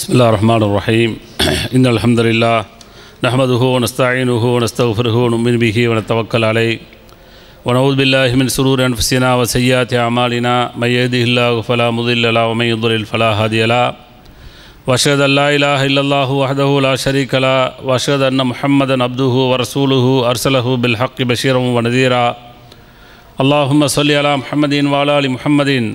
بسم الله الرحمن الرحيم. إن الحمد لله نحمده ونستعينه ونستغفره ونؤمن به ونتوكل عليه. ونعوذ بالله من شرور أنفسنا وسيئات أعمالنا. من يهده الله فلا مضل له ومن يضلل فلا هادي له. وأشهد أن لا إله إلا الله وحده لا شريك له. وأشهد أن محمدا عبده ورسوله. أرسله بالحق بشيرا ونذيرا. اللهم صل على محمد وعلى آل محمد.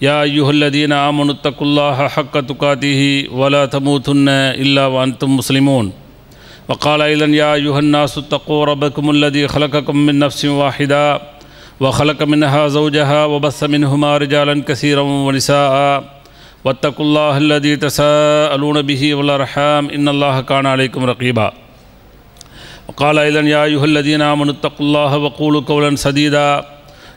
یا ایہا الذین آمنوا اتقوا اللہ حق تقاته ولا تموتن الا وانتم مسلمون. وقال ایلن یا ایہا الناس اتقوا ربکم الذی خلقکم من نفس واحدا وخلق منها زوجها وبث منهما رجالا كثيرا ونساء. واتقوا الله الذي تساءلون به والارحام ان الله كان عليكم رقيبا. وقال ايضا يا ايها الذين امنوا اتقوا الله وقولوا قولا سديدا.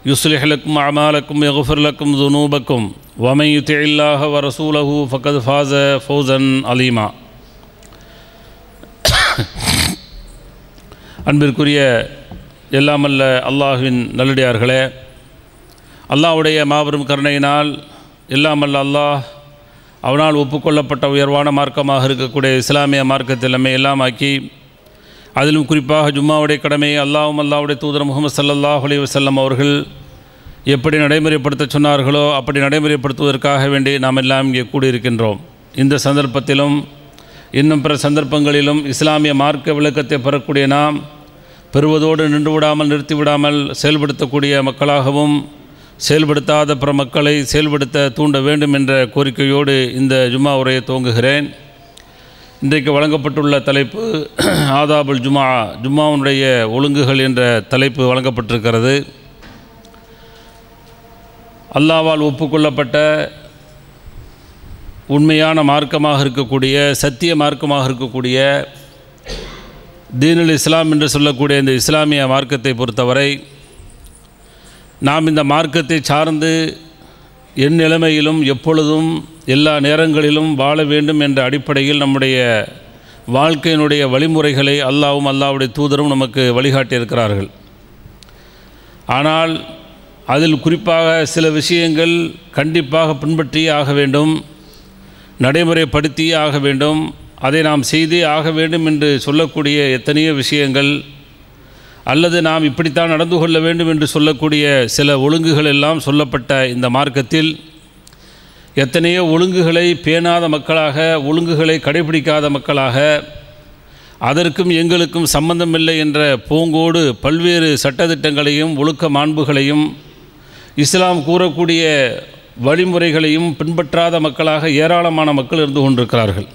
يصلح لكم أعمالكم ويغفر لكم ذنوبكم ومن يطع الله ورسوله فقد فاز فوزا عظيما அன்பிற்குரிய எல்லாமல்ல அல்லாஹுவின் நல்லடியார்களே அல்லாஹ்வுடைய மாபெரும் கருணையினால் எல்லாமல்ல அல்லாஹ் அவனால் ஒப்புக்கொள்ளப்பட்ட உயர்வான மார்க்கமாக இருக்கக்கூடிய இஸ்லாமிய மார்க்கத்தில் நம்மை எல்லாமாக்கி அதிலும் குறிப்பாக ஜும்மாவுடைய கடமையை அல்லாவும் அல்லாவுடைய தூதர் முகமது சல்லாஹ் அலி வசல்லம் அவர்கள் எப்படி நடைமுறைப்படுத்த சொன்னார்களோ அப்படி நடைமுறைப்படுத்துவதற்காக வேண்டி நாம் எல்லாம் இங்கே கூடியிருக்கின்றோம். இந்த சந்தர்ப்பத்திலும் இன்னும் பிற சந்தர்ப்பங்களிலும் இஸ்லாமிய மார்க்க விளக்கத்தை பெறக்கூடிய நாம் பெறுவதோடு நின்று விடாமல் நிறுத்திவிடாமல் செயல்படுத்தக்கூடிய மக்களாகவும் செயல்படுத்தாத பிற மக்களை செயல்படுத்த தூண்ட வேண்டும் என்ற கோரிக்கையோடு இந்த ஜும்மா உரையை துவங்குகிறேன். இன்றைக்கு வழங்கப்பட்டுள்ள தலைப்பு ஆதாபுல் ஜுமா ஜும்மாவுடைய ஒழுங்குகள் என்ற தலைப்பு வழங்கப்பட்டிருக்கிறது. அல்லாவால் ஒப்புக்கொள்ளப்பட்ட உண்மையான மார்க்கமாக இருக்கக்கூடிய சத்திய மார்க்கமாக இருக்கக்கூடிய தீனுல் இஸ்லாம் என்று சொல்லக்கூடிய இந்த இஸ்லாமிய மார்க்கத்தை பொறுத்தவரை நாம் இந்த மார்க்கத்தை சார்ந்து என் நிலைமையிலும் எப்பொழுதும் எல்லா நேரங்களிலும் வாழ வேண்டும் என்ற அடிப்படையில் நம்முடைய வாழ்க்கையினுடைய வழிமுறைகளை அல்லாவும் அல்லாவுடைய தூதரும் நமக்கு வழிகாட்டியிருக்கிறார்கள். ஆனால் அதில் குறிப்பாக சில விஷயங்கள் கண்டிப்பாக பின்பற்றியே ஆக வேண்டும் நடைமுறைப்படுத்தியே ஆக வேண்டும் அதை நாம் செய்தே ஆக வேண்டும் என்று சொல்லக்கூடிய எத்தனையோ விஷயங்கள் அல்லது நாம் இப்படித்தான் நடந்து கொள்ள வேண்டும் என்று சொல்லக்கூடிய சில ஒழுங்குகள் எல்லாம் சொல்லப்பட்ட இந்த மார்க்கத்தில் எத்தனையோ ஒழுங்குகளை பேணாத மக்களாக ஒழுங்குகளை கடைபிடிக்காத மக்களாக அதற்கும் எங்களுக்கும் சம்பந்தமில்லை என்ற பூங்கோடு பல்வேறு சட்டத்திட்டங்களையும் ஒழுக்க மாண்புகளையும் இஸ்லாம் கூறக்கூடிய வழிமுறைகளையும் பின்பற்றாத மக்களாக ஏராளமான மக்கள் இருந்து கொண்டிருக்கிறார்கள்.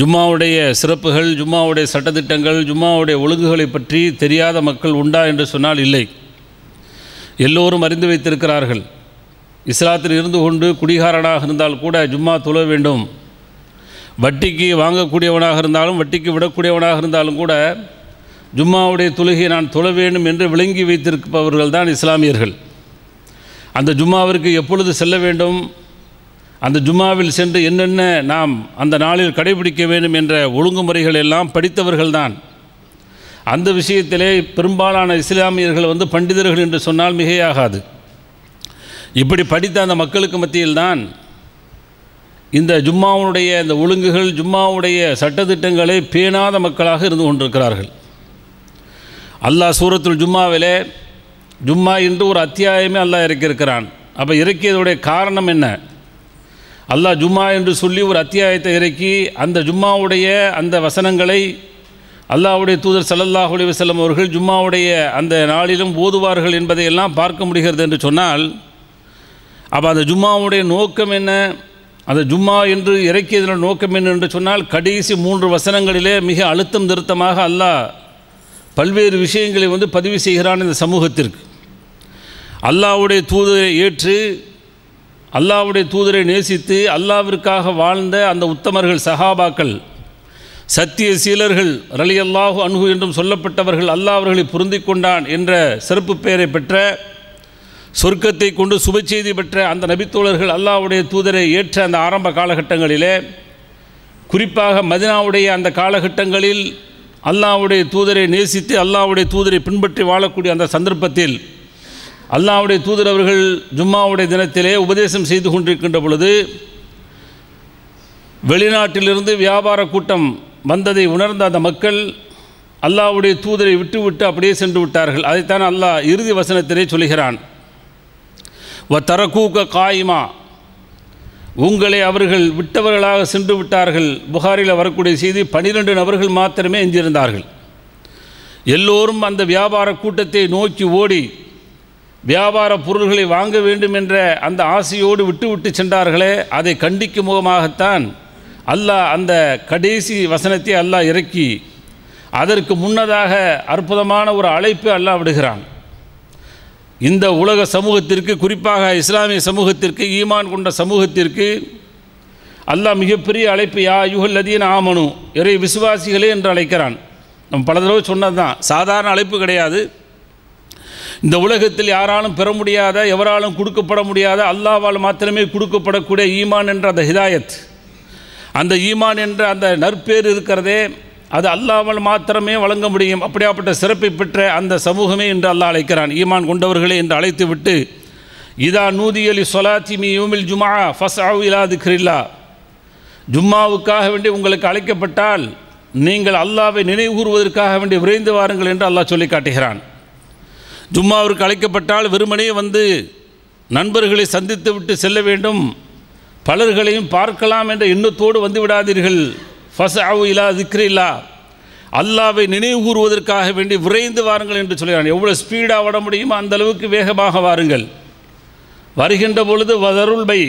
ஜும்மாவுடைய சிறப்புகள் ஜும்மாவுடைய சட்டத்திட்டங்கள் ஜும்மாவுடைய ஒழுங்குகளை பற்றி தெரியாத மக்கள் உண்டா என்று சொன்னால் இல்லை. எல்லோரும் அறிந்து வைத்திருக்கிறார்கள். இஸ்லாத்தில் இருந்து கொண்டு குடிகாரனாக இருந்தால் கூட ஜும்மா தொழ வேண்டும். வட்டிக்கு வாங்கக்கூடியவனாக இருந்தாலும் வட்டிக்கு விடக்கூடியவனாக இருந்தாலும் கூட ஜும்மாவுடைய தொழுகையை நான் தொழ வேண்டும் என்று விளங்கி வைத்திருப்பவர்கள் தான் இஸ்லாமியர்கள். அந்த ஜும்மாவிற்கு எப்பொழுது செல்ல வேண்டும்? அந்த ஜும்மாவில் சென்று என்னென்ன நாம் அந்த நாளில் கடைபிடிக்க வேண்டும் என்ற ஒழுங்குமுறைகள் எல்லாம் படித்தவர்கள்தான். அந்த விஷயத்திலே பெரும்பாலான இஸ்லாமியர்கள் வந்து பண்டிதர்கள் என்று சொன்னால் மிகையாகாது. இப்படி படித்த அந்த மக்களுக்கு மத்தியில்தான் இந்த ஜும்மாவுடைய இந்த ஒழுங்குகள் ஜும்மாவுடைய சட்டத்திட்டங்களை பேணாத மக்களாக இருந்து கொண்டிருக்கிறார்கள். அல்லாஹ் சூரத்துல் ஜும்மாவிலே ஜும்மா என்று ஒரு அத்தியாயமே அல்லாஹ் இறக்கியிருக்கிறான். அப்போ இறக்கியதுடைய காரணம் என்ன? அல்லாஹ் ஜும்மா என்று சொல்லி ஒரு அத்தியாயத்தை இறக்கி அந்த ஜும்மாவுடைய அந்த வசனங்களை அல்லாஹ்வுடைய தூதர் சல்லல்லாஹ் வசலம் அவர்கள் ஜும்மாவுடைய அந்த நாளிலும் ஓதுவார்கள் என்பதையெல்லாம் பார்க்க முடிகிறது என்று சொன்னால் அப்போ அந்த ஜும்மாவுடைய நோக்கம் என்ன? அந்த ஜும்மா என்று இறக்கியதன் நோக்கம் என்ன என்று சொன்னால் கடைசி மூன்று வசனங்களிலே மிக அழுத்தம் திருத்தமாக அல்லாஹ் பல்வேறு விஷயங்களை வந்து பதிவு செய்கிறான் இந்த சமூகத்திற்கு. அல்லாவுடைய தூதரை ஏற்று அல்லாவுடைய தூதரை நேசித்து அல்லாவிற்காக வாழ்ந்த அந்த உத்தமர்கள் சஹாபாக்கள் சத்திய சீலர்கள் ரலி அல்லாஹு அன்ஹு என்றும் சொல்லப்பட்டவர்கள் அல்லாஹ் அவர்களை பொருந்திக் கொண்டான் என்ற சிறப்பு பெயரை பெற்ற சொர்க்கத்தை கொண்டு சுபச்செய்தி பெற்ற அந்த நபித்தோழர்கள் அல்லாவுடைய தூதரை ஏற்ற அந்த ஆரம்ப காலகட்டங்களிலே குறிப்பாக மதினாவுடைய அந்த காலகட்டங்களில் அல்லாவுடைய தூதரை நேசித்து அல்லாவுடைய தூதரை பின்பற்றி வாழக்கூடிய அந்த சந்தர்ப்பத்தில் அல்லாவுடைய தூதர் அவர்கள் ஜும்மாவுடைய தினத்திலே உபதேசம் செய்து கொண்டிருக்கின்ற பொழுது வெளிநாட்டிலிருந்து வியாபார கூட்டம் வந்ததை உணர்ந்த அந்த மக்கள் அல்லாவுடைய தூதரை விட்டுவிட்டு அப்படியே சென்று விட்டார்கள். அதைத்தான் அல்லாஹ் இறுதி வசனத்திலே சொல்கிறான் வ தரக்கூக்க காயிமா. உங்களை அவர்கள் விட்டவர்களாக சென்று விட்டார்கள். புகாரில் வரக்கூடிய செய்தி பனிரெண்டு நபர்கள் மாத்திரமே எஞ்சியிருந்தார்கள். எல்லோரும் அந்த வியாபார கூட்டத்தை நோக்கி ஓடி வியாபார பொருள்களை வாங்க வேண்டும் என்ற அந்த ஆசையோடு விட்டுவிட்டு சென்றார்களே அதை கண்டிக்கும் முகமாகத்தான் அல்லாஹ் அந்த கடைசி வசனத்தை அல்லாஹ் இறக்கி அதற்கு முன்னதாக அற்புதமான ஒரு அழைப்பு அல்லாஹ் விடுகிறான். இந்த உலக சமூகத்திற்கு குறிப்பாக இஸ்லாமிய சமூகத்திற்கு ஈமான் கொண்ட சமூகத்திற்கு அல்லாஹ் மிகப்பெரிய அழைப்பு யா யுகல்லதீன் ஆமனு இறை விசுவாசிகளே என்று அழைக்கிறான். நம்ம பல தடவை சொன்னது தான் சாதாரண அழைப்பு கிடையாது. இந்த உலகத்தில் யாராலும் பெற முடியாத எவராலும் கொடுக்கப்பட முடியாத அல்லாவால் மாத்திரமே கொடுக்கப்படக்கூடிய ஈமான் என்ற அந்த ஹிதாயத். அந்த ஈமான் என்ற அந்த நற்பேர் இருக்கிறதே அது அல்லாமல் மாத்திரமே வழங்க முடியும். அப்படியாப்பட்ட சிறப்பை பெற்ற அந்த சமூகமே என்று அல்லாஹ் அழைக்கிறான். ஈமான் கொண்டவர்களே என்று அழைத்து விட்டு இதா நூதியலி சொலாத்தி மீ யூமில் ஜுமா ஃபஸ் இலாது கிரில்லா ஜும்மாவுக்காக வேண்டி உங்களுக்கு அழைக்கப்பட்டால் நீங்கள் அல்லாவை நினைவு கூறுவதற்காக வேண்டி விரைந்து வாருங்கள் என்று அல்லாஹ் சொல்லி காட்டுகிறான். ஜும்மாவிற்கு அழைக்கப்பட்டால் வெறுமனே வந்து நண்பர்களை சந்தித்து விட்டு செல்ல வேண்டும். பலர்களையும் பார்க்கலாம் என்ற எண்ணத்தோடு வந்து விடாதீர்கள். ஃபஸ் அவு இலா திக்ரில்லா அல்லாவை நினைவு கூறுவதற்காக வேண்டி விரைந்து வாருங்கள் என்று சொல்கிறான். எவ்வளோ ஸ்பீடாக வர முடியுமோ அந்த அளவுக்கு வேகமாக வாருங்கள். வருகின்ற பொழுது வதருள் பை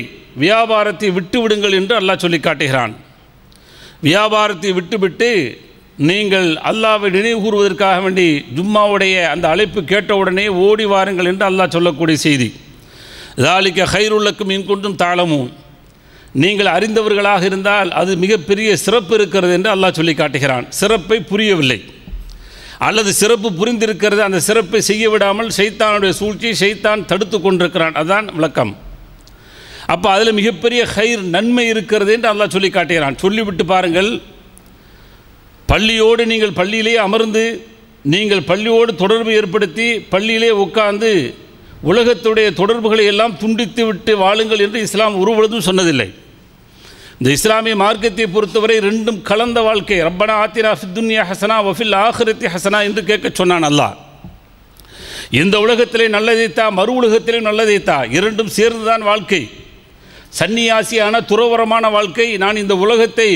வியாபாரத்தை விட்டு விடுங்கள் என்று அல்லாஹ் சொல்லி காட்டுகிறான். வியாபாரத்தை விட்டுவிட்டு நீங்கள் அல்லாவை நினைவு கூறுவதற்காக வேண்டி ஜும்மாவுடைய அந்த அழைப்பு கேட்டவுடனே ஓடி வாருங்கள் என்று அல்லாஹ் சொல்லக்கூடிய செய்தி. தாலிக்க ஹைருள்ளக்கும் இன்கொண்டும் தாளமும் நீங்கள் அறிந்தவர்களாக இருந்தால் அது மிகப்பெரிய சிறப்பு இருக்கிறது என்று அல்லாஹ் சொல்லி காட்டுகிறான். சிறப்பை புரியவில்லை. அல்லது சிறப்பு புரிந்திருக்கிறது அந்த சிறப்பை செய்ய விடாமல் சைத்தானுடைய சூழ்ச்சியை சைத்தான் தடுத்து கொண்டிருக்கிறான். அதுதான் விளக்கம். அப்போ அதில் மிகப்பெரிய ஹைர் நன்மை இருக்கிறது என்று அல்லாஹ் சொல்லி காட்டுகிறான். சொல்லிவிட்டு பாருங்கள் பள்ளியோடு நீங்கள் பள்ளியிலே அமர்ந்து நீங்கள் பள்ளியோடு தொடர்பு ஏற்படுத்தி பள்ளியிலே உட்கார்ந்து உலகத்துடைய தொடர்புகளை எல்லாம் துண்டித்து விட்டு வாழுங்கள் என்று இஸ்லாம் ஒருபொழுதும் சொன்னதில்லை. இந்த இஸ்லாமிய மார்க்கத்தை பொறுத்தவரை ரெண்டும் கலந்த வாழ்க்கை. ரப்பனா ஆத்திரா ஃபித்துன்யா ஹசனா வஃபில் ஆஹிரத்தி ஹசனா என்று கேட்க சொன்னான் அல்லாஹ். இந்த உலகத்திலே நல்லதைத்தா மறு உலகத்திலே நல்லதைத்தா இரண்டும் சேர்ந்துதான் வாழ்க்கை. சன்னியாசியான துறவரமான வாழ்க்கை நான் இந்த உலகத்தை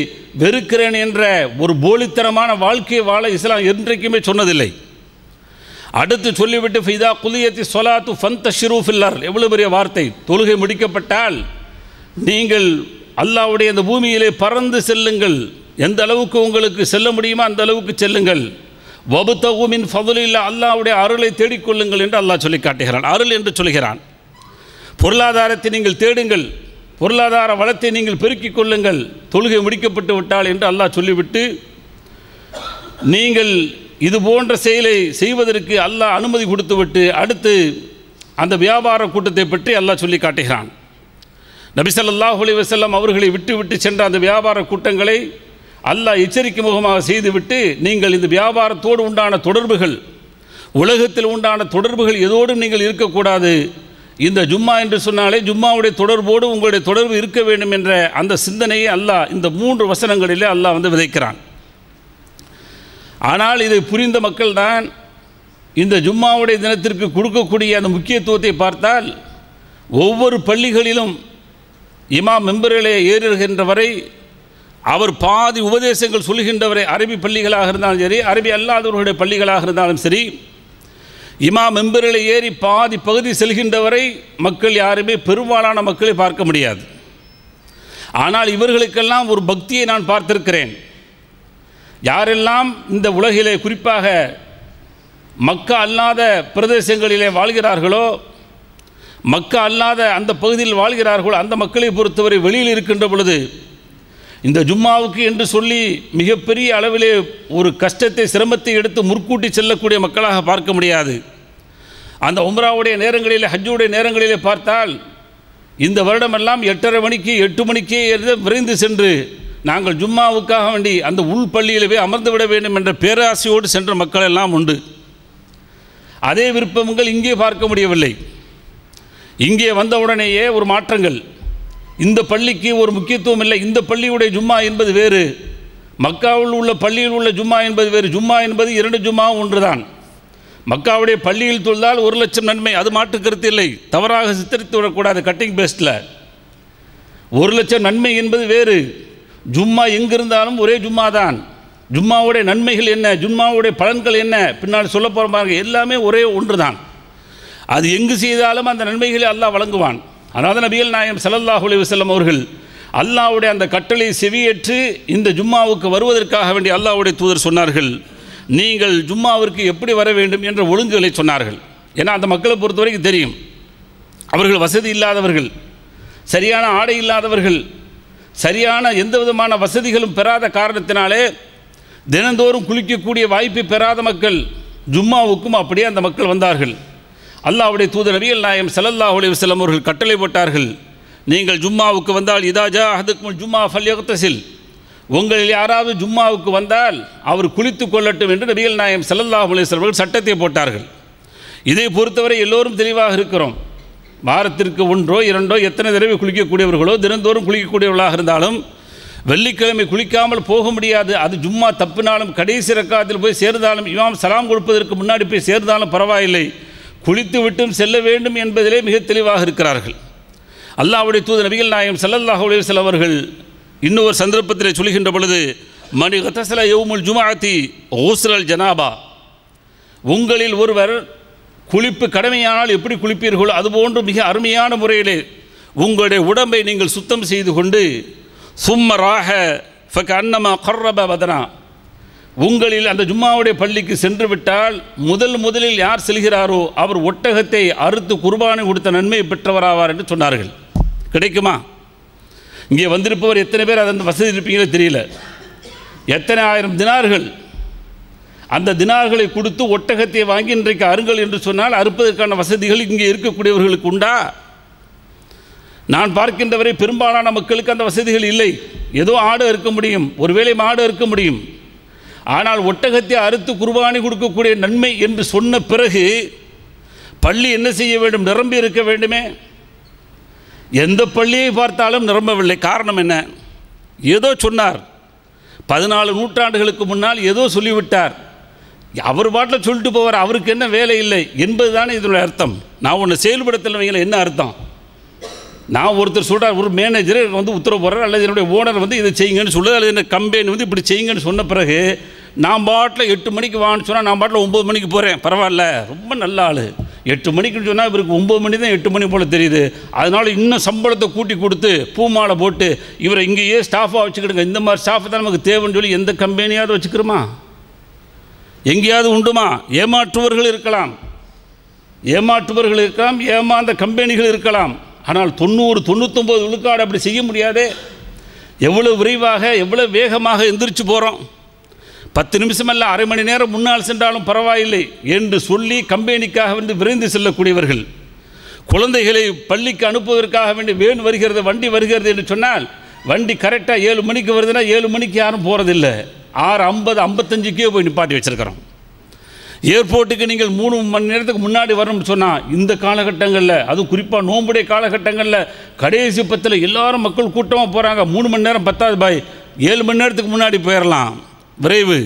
வெறுக்கிறேன் என்ற ஒரு போலித்தனமான வாழ்க்கையை வாழ இஸ்லாம் என்றைக்குமே சொன்னதில்லை. அடுத்து சொல்லிவிட்டு ஃபைதா குலியத்தி சொலாத்து ஃபந்த ஷிரூஃபில்லர் எவ்வளோ பெரிய வார்த்தை. தொழுகை முடிக்கப்பட்டால் நீங்கள் அல்லாவுடைய அந்த பூமியிலே பறந்து செல்லுங்கள். எந்த அளவுக்கு உங்களுக்கு செல்ல முடியுமோ அந்த அளவுக்கு செல்லுங்கள். வபுத்தகுமின் ஃபதுலில்லா அல்லாவுடைய அருளை தேடிக்கொள்ளுங்கள் என்று அல்லாஹ் சொல்லி காட்டுகிறான். அருள் என்று சொல்கிறான். பொருளாதாரத்தை நீங்கள் தேடுங்கள். பொருளாதார வளத்தை நீங்கள் பெருக்கிக் கொள்ளுங்கள். தொழுகை முடிக்கப்பட்டு விட்டால் என்று அல்லாஹ் சொல்லிவிட்டு நீங்கள் இது போன்ற செயலை செய்வதற்கு அல்லாஹ் அனுமதி கொடுத்துவிட்டு அடுத்து அந்த வியாபார கூட்டத்தை பற்றி அல்லாஹ் சொல்லி காட்டுகிறான். நபிசல்லாஹ் அலி அலைஹி அவர்களை விட்டு விட்டு சென்ற அந்த வியாபார கூட்டங்களை அல்லாஹ் எச்சரிக்கை முகமாக செய்துவிட்டு நீங்கள் இந்த வியாபாரத்தோடு உண்டான தொடர்புகள் உலகத்தில் உண்டான தொடர்புகள் எதோடும் நீங்கள் இருக்கக்கூடாது. இந்த ஜும்மா என்று சொன்னாலே ஜும்மாவுடைய தொடர்போடு உங்களுடைய தொடர்பு இருக்க வேண்டும் என்ற அந்த சிந்தனையை அல்லாஹ் இந்த மூன்று வசனங்களிலே அல்லாஹ் வந்து விதைக்கிறான். ஆனால் இதை புரிந்த மக்கள் தான் இந்த ஜும்மாவுடைய தினத்திற்கு கொடுக்கக்கூடிய அந்த முக்கியத்துவத்தை பார்த்தால் ஒவ்வொரு பள்ளிகளிலும் இமாம் மெம்பர்களே ஏறுகின்ற வரை அவர் பாதி உபதேசங்கள் சொல்கின்றவரை அரபி பள்ளிகளாக இருந்தாலும் சரி அரபி அல்லாதவர்களுடைய பள்ளிகளாக இருந்தாலும் சரி இமா மெம்பரில் ஏறி பாதி பகுதி செல்கின்ற வரை மக்கள் யாருமே பெரும்பாலான மக்களை பார்க்க முடியாது. ஆனால் இவர்களுக்கெல்லாம் ஒரு பக்தியை நான் பார்த்திருக்கிறேன். யாரெல்லாம் இந்த உலகிலே குறிப்பாக மக்கா அல்லாத பிரதேசங்களிலே வாழ்கிறார்களோ மக்கா அல்லாத அந்த பகுதியில் வாழ்கிறார்களோ அந்த மக்களை பொறுத்தவரை வெளியில் இருக்கின்ற பொழுது இந்த ஜும்மாவுக்கு என்று சொல்லி மிகப்பெரிய அளவிலே ஒரு கஷ்டத்தை சிரமத்தை எடுத்து முற்கூட்டி செல்லக்கூடிய மக்களாக பார்க்க முடியாது. அந்த உம்ராவுடைய நேரங்களில் ஹஜ்ஜுடைய நேரங்களிலே பார்த்தால் இந்த வருடமெல்லாம் எட்டரை மணிக்கு எட்டு மணிக்கே இருந்து விரைந்து சென்று நாங்கள் ஜும்மாவுக்காக வேண்டி அந்த உள் பள்ளியில் போய் அமர்ந்து விட வேண்டும் என்ற பேராசையோடு சென்ற மக்கள் எல்லாம் உண்டு. அதே விருப்பங்கள் இங்கே பார்க்க முடியவில்லை. இங்கே வந்தவுடனேயே ஒரு மாற்றங்கள். இந்த பள்ளிக்கு ஒரு முக்கியத்துவம் இல்லை. இந்த பள்ளியுடைய ஜும்மா என்பது வேறு. மக்காவில் உள்ள பள்ளியில் உள்ள ஜும்மா என்பது வேறு. ஜும்மா என்பது இரண்டு ஜும்மாவும் ஒன்றுதான். மக்காவுடைய பள்ளியில் தொழுதால் ஒரு லட்சம் நன்மை. அது மாற்று கருத்து இல்லை. தவறாக சித்தரித்து விடக்கூடாது கட்டிங் பேஸ்டில் ஒரு லட்சம் நன்மை என்பது வேறு. ஜும்மா எங்கிருந்தாலும் ஒரே ஜும்மா தான். ஜும்மாவுடைய நன்மைகள் என்ன? ஜும்மாவுடைய பலன்கள் என்ன? பின்னால் சொல்ல போகிற பாருங்கள் எல்லாமே ஒரே ஒன்று தான் அது எங்கு செய்தாலும் அந்த நன்மைகளை அல்லாஹ் வழங்குவான். அதாவது நபிகள் நாயம் ஸல்லல்லாஹு அலைஹி அவர்கள் அல்லாவுடைய அந்த கட்டளை செவியேற்று இந்த ஜும்மாவுக்கு வருவதற்காக வேண்டி அல்லாவுடைய தூதர் சொன்னார்கள். நீங்கள் ஜும்மாவிற்கு எப்படி வர வேண்டும் என்ற ஒழுங்குகளை சொன்னார்கள். ஏன்னா அந்த மக்களை பொறுத்த வரைக்கும் தெரியும். அவர்கள் வசதி இல்லாதவர்கள் சரியான ஆடை இல்லாதவர்கள் சரியான எந்த விதமான வசதிகளும் பெறாத காரணத்தினாலே தினந்தோறும் குளிக்கக்கூடிய வாய்ப்பை பெறாத மக்கள் ஜும்மாவுக்கும் அப்படியே அந்த மக்கள் வந்தார்கள். அல்லாவுடைய தூதர் நபிகள் நாயம் சல்லல்லா அலைஹி வஸல்லம் அவர்கள் கட்டளை போட்டார்கள். நீங்கள் ஜும்மாவுக்கு வந்தால் இதாஜா அஹதுக்கும் ஜும்மா ஃபல்யகத்தசில் உங்களில் யாராவது ஜும்மாவுக்கு வந்தால் அவர் குளித்து கொள்ளட்டும் என்று நபிகள் நாயம் சல்லல்லா அலைஹி அவர்கள் சட்டத்தை போட்டார்கள். இதை பொறுத்தவரை எல்லோரும் தெளிவாக இருக்கிறோம். வாரத்திற்கு ஒன்றோ இரண்டோ எத்தனை தடவை குளிக்கக்கூடியவர்களோ தினந்தோறும் குளிக்கக்கூடியவர்களாக இருந்தாலும் வெள்ளிக்கிழமை குளிக்காமல் போக முடியாது. அது ஜும்மா தப்பினாலும் கடைசி ரக்காத்தில் போய் சேர்ந்தாலும் இமாம் சலாம் கொடுப்பதற்கு முன்னாடி போய் சேர்ந்தாலும் பரவாயில்லை. குளித்து விட்டும் செல்ல வேண்டும் என்பதிலே மிக தெளிவாக இருக்கிறார்கள். அல்லாவுடைய தூது நபிகள் நாயம் ஸல்லல்லாஹு அலைஹி அவர்கள் இன்னொரு சந்தர்ப்பத்தில் சொல்கின்ற பொழுது மணி கத்தசல யௌமுல் ஜுமாத்தி ஓஸ்ரல் ஜனாபா. உங்களில் ஒருவர் குளிப்பு கடமையானால் எப்படி குளிப்பீர்களோ அதுபோன்று மிக அருமையான முறையிலே உங்களுடைய உடம்பை நீங்கள் சுத்தம் செய்து கொண்டு சும்மராக ஃபக் அன்னமா கொர்ரப வதனா. உங்களில் அந்த ஜும்மாவுடைய பள்ளிக்கு சென்று விட்டால் முதல் முதலில் யார் செல்கிறாரோ அவர் ஒட்டகத்தை அறுத்து குர்பானை கொடுத்த நன்மையை பெற்றவராவார் என்று சொன்னார்கள். கிடைக்குமா? இங்கே வந்திருப்பவர் எத்தனை பேர் அதன் வசதி இருப்பீங்களோ தெரியல. எத்தனை ஆயிரம் தினார்கள்? அந்த தினார்களை கொடுத்து ஒட்டகத்தை வாங்கி இன்றைக்கு அருங்கள் என்று சொன்னால் அறுப்பதற்கான வசதிகள் இங்கே இருக்கக்கூடியவர்களுக்கு உண்டா? நான் பார்க்கின்றவரை பெரும்பாலான மக்களுக்கு அந்த வசதிகள் இல்லை. ஏதோ ஆடு இருக்க முடியும். ஒருவேளை மாடு இருக்க முடியும். ஆனால் ஒட்டகத்தை அறுத்து குர்பானி கொடுக்கக்கூடிய நன்மை என்று சொன்ன பிறகு பள்ளி என்ன செய்ய வேண்டும்? நிரம்பி இருக்க வேண்டுமே? எந்த பள்ளியை பார்த்தாலும் நிரம்பவில்லை. காரணம் என்ன? ஏதோ சொன்னார். பதினாலு நூற்றாண்டுகளுக்கு முன்னால் ஏதோ சொல்லிவிட்டார். அவர் பாட்டில் சொல்லிட்டு போவார் அவருக்கு என்ன வேலை இல்லை என்பது தானே இதனுடைய அர்த்தம். நான் ஒன்று செயல்படுத்தலைவங்கள என்ன அர்த்தம்? நான் ஒருத்தர் சொல்கிறார் ஒரு மேனேஜர் வந்து உத்தரவு போடுறார் அல்லது என்னுடைய ஓனர் வந்து இதை செய்யுங்கன்னு சொல்லுது அல்லது என்ன கம்பெனி வந்து இப்படி செய்யுங்கன்னு சொன்ன பிறகு நான் பாட்டில் எட்டு மணிக்கு வான்னு சொன்னால் நான் பாட்டில் ஒம்பது மணிக்கு போகிறேன் பரவாயில்ல. ரொம்ப நல்ல ஆள். எட்டு மணிக்குன்னு சொன்னால் இவருக்கு ஒம்பது மணி தான் எட்டு மணி போல் தெரியுது. அதனால் இன்னும் சம்பளத்தை கூட்டி கொடுத்து பூமாலை போட்டு இவரை இங்கேயே ஸ்டாஃபாக வச்சுக்கிடுங்க. இந்த மாதிரி ஸ்டாஃப் தான் நமக்கு தேவைன்னு சொல்லி எந்த கம்பெனியாவது வச்சுக்கிறோமா? எங்கேயாவது உண்டுமா? ஏமாற்றுவர்கள் இருக்கலாம். ஏமாற்றுவர்கள் இருக்கலாம். ஏமாந்த கம்பெனிகள் இருக்கலாம். ஆனால் தொண்ணூறு தொண்ணூத்தொம்பது விழுக்காடு அப்படி செய்ய முடியாதே. எவ்வளோ விரைவாக எவ்வளோ வேகமாக எந்திரிச்சு போகிறோம் பத்து நிமிஷம் அல்ல அரை மணி நேரம் முன்னால் சென்றாலும் பரவாயில்லை என்று சொல்லி கம்பெனிக்காக வந்து விரைந்து செல்லக்கூடியவர்கள். குழந்தைகளை பள்ளிக்கு அனுப்புவதற்காக வேண்டி வேன் வருகிறது வண்டி வருகிறது என்று சொன்னால் வண்டி கரெக்டாக ஏழு மணிக்கு வருதுன்னா ஏழு மணிக்கு யாரும் போகிறதில்ல ஆறு ஐம்பது ஐம்பத்தஞ்சுக்கே போய் நிப்பாட்டி வச்சுருக்கிறோம். ஏர்போர்ட்டுக்கு நீங்கள் மூணு மணி நேரத்துக்கு முன்னாடி வரணும்னு சொன்னால் இந்த காலகட்டங்களில் அதுவும் குறிப்பாக நோம்புடைய காலகட்டங்களில் கடைசி பத்தில் எல்லாரும் மக்கள் கூட்டமாக போகிறாங்க மூணு மணி நேரம் பத்தாது பாய். ஏழு மணி நேரத்துக்கு முன்னாடி போயிடலாம் விரைவு.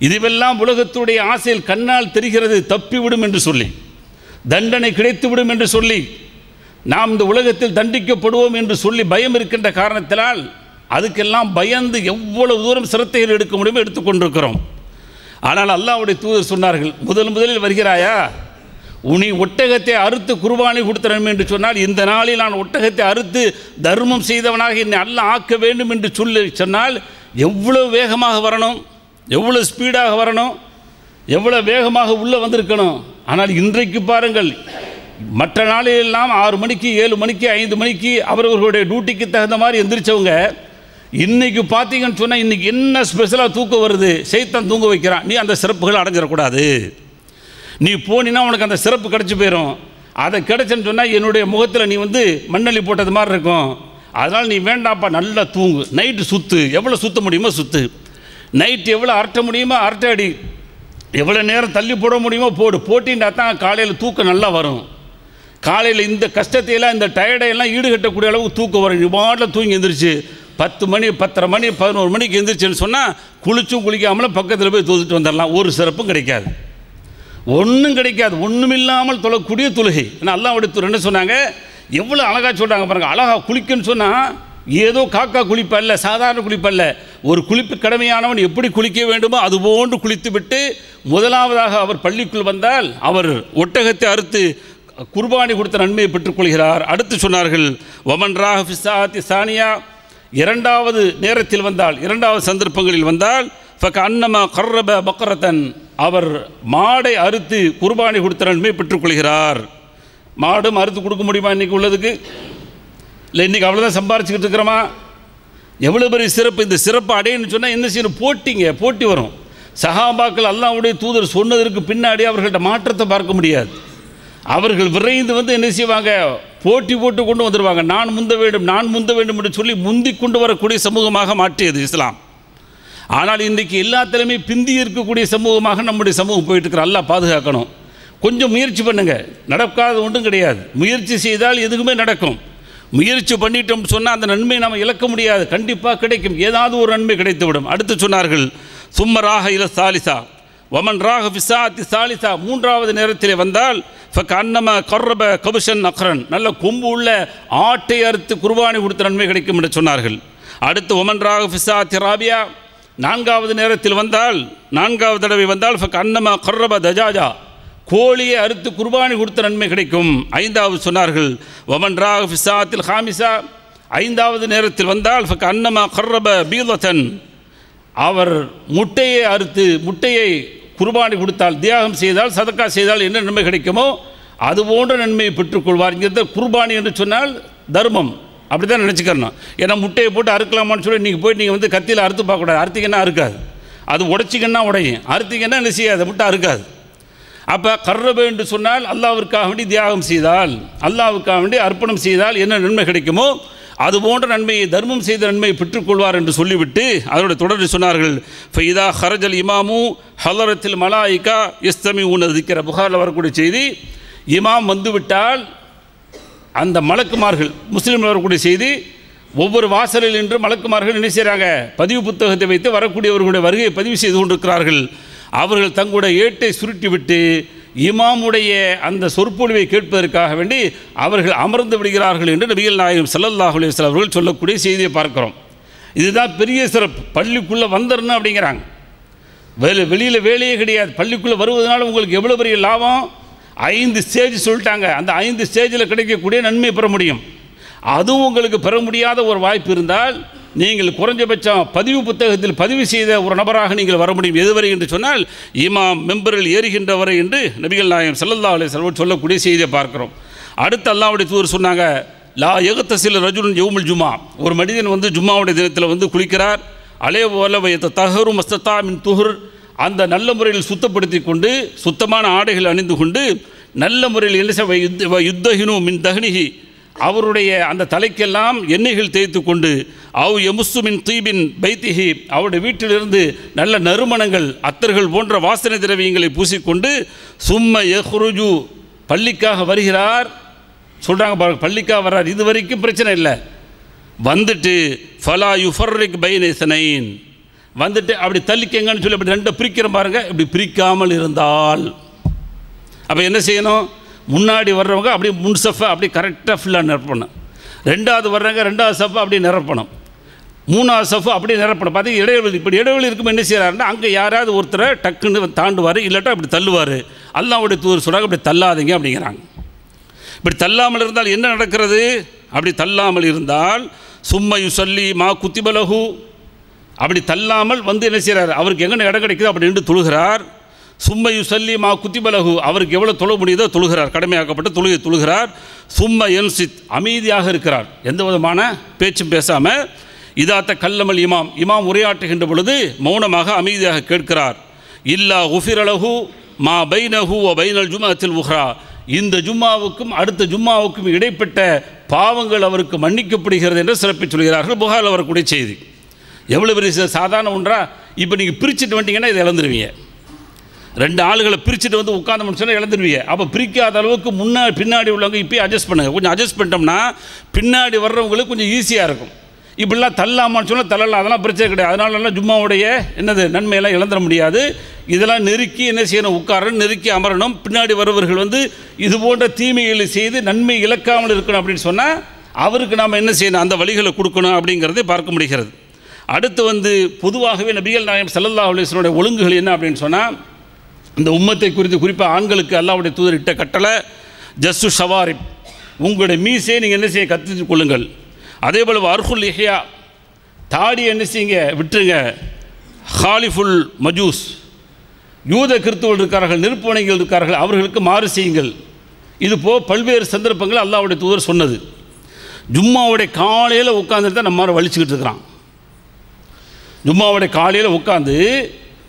இதுவெல்லாம் உலகத்துடைய ஆசையில் கண்ணால் தெரிகிறது தப்பிவிடும் என்று சொல்லி. தண்டனை கிடைத்துவிடும் என்று சொல்லி. நாம் இந்த உலகத்தில் தண்டிக்கப்படுவோம் என்று சொல்லி பயம் இருக்கின்ற காரணத்தினால் அதுக்கெல்லாம் பயந்து எவ்வளவு தூரம் சிரத்தைகள் எடுக்க முடியுமோ எடுத்துக்கொண்டிருக்கிறோம் ஆனால் அல்லாவுடைய தூதர் சொன்னார்கள் முதல் முதலில் வருகிறாயா? உனி ஒட்டகத்தை அறுத்து குர்பானி கொடுத்தனம் என்று சொன்னால் இந்த நாளில் நான் ஒட்டகத்தை அறுத்து தர்மம் செய்தவனாக என்னை அல்லாஹ் ஆக்க வேண்டும் என்று சொல்லி சொன்னால் எவ்வளோ வேகமாக வரணும்? எவ்வளோ ஸ்பீடாக வரணும்? எவ்வளோ வேகமாக உள்ளே வந்திருக்கணும்? ஆனால் இன்றைக்கு பாருங்கள் மற்ற நாளையெல்லாம் ஆறு மணிக்கு ஏழு மணிக்கு ஐந்து மணிக்கு அவரவர்களுடைய டியூட்டிக்கு தகுந்த மாதிரி எந்திரிச்சவங்க இன்னைக்கு பார்த்தீங்கன்னு சொன்னால் இன்றைக்கி என்ன ஸ்பெஷலாக தூக்கம் வருது? செய்தான் தூங்க வைக்கிறான். நீ அந்த சிறப்புகள் அடைஞ்சிடக்கூடாது நீ போனீன்னா உனக்கு அந்த சிறப்பு கிடச்சி போயிடும் அதை கிடைச்சேன்னு சொன்னால் என்னுடைய முகத்தில் நீ வந்து மண்ணள்ளி போட்டது மாதிரி இருக்கும். அதனால் நீ வேண்டாம்ப்பா நல்லா தூங்கு. நைட்டு சுற்று எவ்வளோ சுற்ற முடியுமோ சுற்று நைட்டு எவ்வளோ அரட்ட முடியுமோ அரட்டை அடி எவ்வளோ நேரம் தள்ளி போட முடியுமோ போடு. போட்டின்னா தான் காலையில் தூக்கம் நல்லா வரும். காலையில் இந்த கஷ்டத்தையெல்லாம் இந்த டயர்டையெல்லாம் ஈடுகட்டக்கூடிய அளவுக்கு தூக்கம் வரும். நீ தூங்கி எந்திரிச்சு பத்து மணி பத்தரை மணி பதினோரு மணிக்கு எந்திரிச்சுன்னு சொன்னால் குளிச்சும் குளிக்காமலும் பக்கத்தில் போய் தூத்துட்டு வந்துடலாம். ஒரு சிறப்பும் கிடைக்காது. ஒன்றும் கிடைக்காது. ஒன்றுமில்லாமல் தொழக்கூடிய தொழுகை. ஏன்னா அல்லாவுடைய என்ன சொன்னாங்க எவ்வளோ அழகாக சொல்கிறாங்க பாருங்கள் அழகாக குளிக்குன்னு சொன்னால் ஏதோ காக்கா குளிப்பல்ல சாதாரண குளிப்பல்ல. ஒரு குளிப்பு கடமையானவன் எப்படி குளிக்க வேண்டுமோ அதுபோன்று குளித்து விட்டு முதலாவதாக அவர் பள்ளிக்குள் வந்தால் அவர் ஒட்டகத்தை அறுத்து குர்பானி கொடுத்த நன்மையை பெற்றுக்கொள்கிறார் அடுத்து சொன்னார்கள் ஒமன் ஃபிசாத்தி சானியா இரண்டாவது நேரத்தில் வந்தால் இரண்டாவது சந்தர்ப்பங்களில் வந்தால் ஃபக்க அன்னமா கர்ரப பக்கரத்தன் அவர் மாடை அறுத்து குர்பானி கொடுத்த நன்மை பெற்றுக்கொள்கிறார் மாடு மறுத்து கொடுக்க முடியுமா இன்றைக்கி உள்ளதுக்கு? இல்லை இன்றைக்கி அவ்வளோதான் சம்பாரிச்சுக்கிட்டு இருக்கிறோமா? எவ்வளோ பெரிய சிறப்பு இந்த சிறப்பு அடையணும்னு சொன்னால் என்ன செய்யணும்? போட்டிங்க போட்டி வரும். சஹாபாக்கள் அல்லாவுடைய தூதர் சொன்னதற்கு பின்னாடி அவர்கள்ட்ட மாற்றத்தை பார்க்க முடியாது. அவர்கள் விரைந்து வந்து என்ன செய்வாங்க? போட்டி போட்டு கொண்டு வந்துடுவாங்க நான் முந்த வேண்டும் நான் முந்த வேண்டும் என்று சொல்லி முந்தி கொண்டு வரக்கூடிய சமூகமாக மாற்றியது இஸ்லாம். ஆனால் இன்றைக்கு எல்லாத்திலுமே பிந்தி இருக்கக்கூடிய சமூகமாக நம்முடைய சமூகம் போயிட்டு இருக்கிற அல்லாஹ் பாதுகாக்கணும். கொஞ்சம் முயற்சி பண்ணுங்க. நடக்காத ஒன்றும் கிடையாது. முயற்சி செய்தால் எதுக்குமே நடக்கும். முயற்சி பண்ணிட்டோம் சொன்னால் அந்த நன்மையை நம்ம இழக்க முடியாது. கண்டிப்பாக கிடைக்கும். ஏதாவது ஒரு நன்மை கிடைத்துவிடும். அடுத்து சொன்னார்கள் சும்மராக இல சாலிசா. வமன் ராக பிசாத்தி சாலிசா. மூன்றாவது நேரத்திலே வந்தால் அன்னம கர்ரப கபுஷன் அக்ரன். நல்ல கொம்பு உள்ள ஆட்டை அறுத்து குர்பானி கொடுத்த நன்மை கிடைக்கும் என்று சொன்னார்கள். அடுத்து ஒமன் ராக பிசாத்தி ராபியா. நான்காவது நேரத்தில் வந்தால் நான்காவது தடவை வந்தால் ஃபக் அன்னம கர்ரப தஜாஜா. கோழியை அறுத்து குர்பானி கொடுத்த நன்மை கிடைக்கும். ஐந்தாவது சொன்னார்கள் வமன் ராக ஃபிசாத்தில் ஹாமிசா ஐந்தாவது நேரத்தில் வந்தால் அன்னமா கர்ரப பீதத்தன். அவர் முட்டையை அறுத்து முட்டையை குர்பானி கொடுத்தால் தியாகம் செய்தால் சதக்கா செய்தால் என்ன நன்மை கிடைக்குமோ அது போன்ற நன்மையை பெற்றுக்கொள்வார். இங்கே குர்பானி என்று சொன்னால் தர்மம். அப்படி தான் நினச்சிக்கிறணும். ஏன்னா முட்டையை போட்டு அறுக்கலாமான்னு சொல்லி நீங்கள் போய் நீங்கள் வந்து கத்தியில் அறுத்து பார்க்கக்கூடாது. அறுத்திங்கன்னா அறுக்காது. அது உடச்சிங்கன்னா உடையும். அறுத்திங்கன்னா என்ன செய்யாது? முட்டை அறுக்காது. அப்போ கர்ரபு என்று சொன்னால் அல்லாவிற்காக வேண்டி தியாகம் செய்தால் அல்லாவுக்காக வேண்டி அர்ப்பணம் செய்தால் என்ன நன்மை கிடைக்குமோ அது போன்ற நன்மையை தர்மம் செய்த நன்மையை பெற்றுக்கொள்வார் என்று சொல்லிவிட்டு அதனுடைய தொடர்ந்து சொன்னார்கள் ஃபைதா ஹரஜல் இமாமு ஹலரத்தில் மலாயிகா இஸ்தமி உன்னதிக்கிற புகாரில் வரக்கூடிய செய்தி இமாம் வந்துவிட்டால் அந்த மலக்குமார்கள் முஸ்லீமில் வரக்கூடிய செய்தி ஒவ்வொரு வாசலில் நின்று மலக்குமார்கள் என்ன செய்கிறாங்க பதிவு புத்தகத்தை வைத்து வரக்கூடியவர்களுடைய வருகையை பதிவு செய்து கொண்டிருக்கிறார்கள். அவர்கள் தங்களுடைய ஏட்டை சுருட்டிவிட்டு இமாமுடைய அந்த சொற்பொழிவை கேட்பதற்காக வேண்டி அவர்கள் அமர்ந்து விடுகிறார்கள் என்று நபிகள் நாயகம் ஸல்லல்லாஹு அலைஹி அவர்கள் சொல்லக்கூடிய செய்தியை பார்க்கிறோம். இதுதான் பெரிய சிறப்பு. பள்ளிக்குள்ளே வந்துடணும் அப்படிங்கிறாங்க. வெளி வெளியில் வேலையே கிடையாது. பள்ளிக்குள்ளே வருவதனால உங்களுக்கு எவ்வளோ பெரிய லாபம்? ஐந்து ஸ்டேஜ் சொல்லிட்டாங்க. அந்த ஐந்து ஸ்டேஜில் கிடைக்கக்கூடிய நன்மை பெற முடியும். அதுவும் உங்களுக்கு பெற முடியாத ஒரு வாய்ப்பு இருந்தால் நீங்கள் குறைஞ்சபட்சம் பதிவு புத்தகத்தில் பதிவு செய்த ஒரு நபராக நீங்கள் வர முடியும். எதுவரை என்று சொன்னால் இமாம் மெம்பரில் ஏறுகின்ற வரை என்று நபிகள் நாயம் செல்லல்லா அலே வஸல்லம் சொல்லக்கூடிய செய்தியை பார்க்கிறோம். அடுத்து அல்லாவுடைய தூர் சொன்னாங்க லா எகத்தசில் ரஜுலன் யவுமுல் ஜுமா ஒரு மனிதன் வந்து ஜும்மாவுடைய தினத்தில் வந்து குளிக்கிறார். அலே போல வைத்த தஹரு மஸ்தத்தா மின் துஹர். அந்த நல்ல முறையில் சுத்தப்படுத்தி கொண்டு சுத்தமான ஆடைகள் அணிந்து கொண்டு நல்ல முறையில் என்ன செய்ய யுத்த யுத்தஹினு மின் தஹ்னிஹி. அவருடைய அந்த தலைக்கெல்லாம் எண்ணெய்கள் தேய்த்து கொண்டு அவ் எமுசுமின் தீபின் பைத்திகி அவருடைய வீட்டிலிருந்து நல்ல நறுமணங்கள் அத்தர்கள் போன்ற வாசனை திரவியங்களை பூசிக்கொண்டு சும்ம எஹ்ருஜு பள்ளிக்காக வருகிறார். சொல்கிறாங்க பாருங்க பள்ளிக்காக வர்றார். இது வரைக்கும் பிரச்சனை இல்லை. வந்துட்டு ஃபலா யுஃபர்ரிக் பைனேசனைன் வந்துட்டு அப்படி தள்ளிக்கங்கன்னு சொல்லி அப்படி ரெண்டை பிரிக்கிற பாருங்க இப்படி பிரிக்காமல் இருந்தால். அப்போ என்ன செய்யணும்? முன்னாடி வர்றவங்க அப்படியே முன் சஃபை அப்படியே கரெக்டாக ஃபுல்லாக நிரப்பணும். ரெண்டாவது வர்றவங்க ரெண்டாவது சஃபை அப்படியே நிரப்பணும். மூணாவது சஃபு அப்படியே நிரப்பணும். பார்த்தீங்க இடைவெளி இப்படி இடைவெளி இருக்கும் என்ன செய்கிறாருன்னா அங்கே யாராவது ஒருத்தரை டக்குன்னு தாண்டுவார் இல்லாட்டா அப்படி தள்ளுவார். அல்லாவுடைய தூர் சொல்கிறாங்க அப்படி தள்ளாதீங்க அப்படிங்கிறாங்க. இப்படி தள்ளாமல் இருந்தால் என்ன நடக்கிறது? அப்படி தள்ளாமல் இருந்தால் சும்மையு சொல்லி மா குத்திபலகு அப்படி தள்ளாமல் வந்து என்ன செய்கிறார் அவருக்கு எங்கே இடம் கிடைக்குது அப்படி நின்று தொழுகிறார். சும்மையு சொல்லி மா குத்திபலகு அவருக்கு எவ்வளோ தொழ முடியுதோ தொழுகிறார். கடமையாக்கப்பட்டு தொழுகை தொழுகிறார். சும்ம என்சித். அமைதியாக இருக்கிறார். எந்த விதமான பேச்சும் பேசாமல் இதாத்த கல்லமல் இமாம். இமாம் உரையாற்றுகின்ற பொழுது மௌனமாக அமைதியாக கேட்கிறார். இல்லா உஃபிரலகு மா பைனஹு வ பைனல் ஜுமாத்தில் உஹ்ரா. இந்த ஜும்மாவுக்கும் அடுத்த ஜும்மாவுக்கும் இடைப்பட்ட பாவங்கள் அவருக்கு மன்னிக்கப்படுகிறது என்று சிறப்பிச் சொல்கிறார்கள் புகாரில் வரக்கூடிய செய்தி. எவ்வளோ பெரிய சாதாரண ஒன்றா? இப்போ நீங்கள் பிரிச்சுட்டு வந்துட்டீங்கன்னா இதை இழந்துருவீங்க. ரெண்டு ஆளுகளை பிரிச்சுட்டு வந்து உட்காந்து சொன்னால் இழந்துருவீங்க. அப்போ பிரிக்காத அளவுக்கு முன்னாடி பின்னாடி உள்ளவங்க இப்போயே அட்ஜஸ்ட் பண்ணுங்கள் கொஞ்சம் அட்ஜஸ்ட் பண்ணிட்டோம்னா பின்னாடி வர்றவங்களுக்கு கொஞ்சம் ஈஸியாக இருக்கும். இப்படிலாம் தள்ளாமல் சொன்னால் தள்ளலாம். அதெல்லாம் பிரச்சனை கிடையாது. அதனாலலாம் ஜும்மாவுடைய என்னது நன்மையெல்லாம் இழந்துட முடியாது. இதெல்லாம் நெருக்கி என்ன செய்யணும்? உட்காரணும் நெருக்கி அமரணும். பின்னாடி வருபவர்கள் வந்து இது போன்ற தீமைகளை செய்து நன்மை இழக்காமல் இருக்கணும் அப்படின்னு சொன்னால் அவருக்கு நாம் என்ன செய்யணும்? அந்த வழிகளை கொடுக்கணும் அப்படிங்கிறதை பார்க்க முடிகிறது. அடுத்து வந்து பொதுவாகவே நபிகள் நாயம் ஸல்லல்லாஹு அலிஸ்வனுடைய ஒழுங்குகள் என்ன அப்படின்னு சொன்னால் இந்த உம்மத்தை குறித்து குறிப்பாக ஆண்களுக்கு அல்லாவுடைய தூதர் இட்ட கட்டளை ஜஸ்ஸு ஷவாரிப். உங்களுடைய மீசையை நீங்கள் என்ன செய்ய கற்றுக் கொள்ளுங்கள். அதே போல் அர்ஹுல் இஹ்யா தாடி என்ன செய்யுங்க விட்டுருங்க. ஹாலிஃபுல் மஜூஸ். யூத கிறித்துவர்கள் இருக்கார்கள் நெருப்புவனைகள் இருக்கார்கள் அவர்களுக்கு மாறு செய்யுங்கள். இது போ பல்வேறு சந்தர்ப்பங்கள் அல்லாவுடைய தூதர் சொன்னது. ஜும்மாவுடைய காலையில் உட்காந்துட்டு தான் நம்ம வலிச்சுக்கிட்டு இருக்கிறான். ஜும்மாவுடைய காலையில் உட்காந்து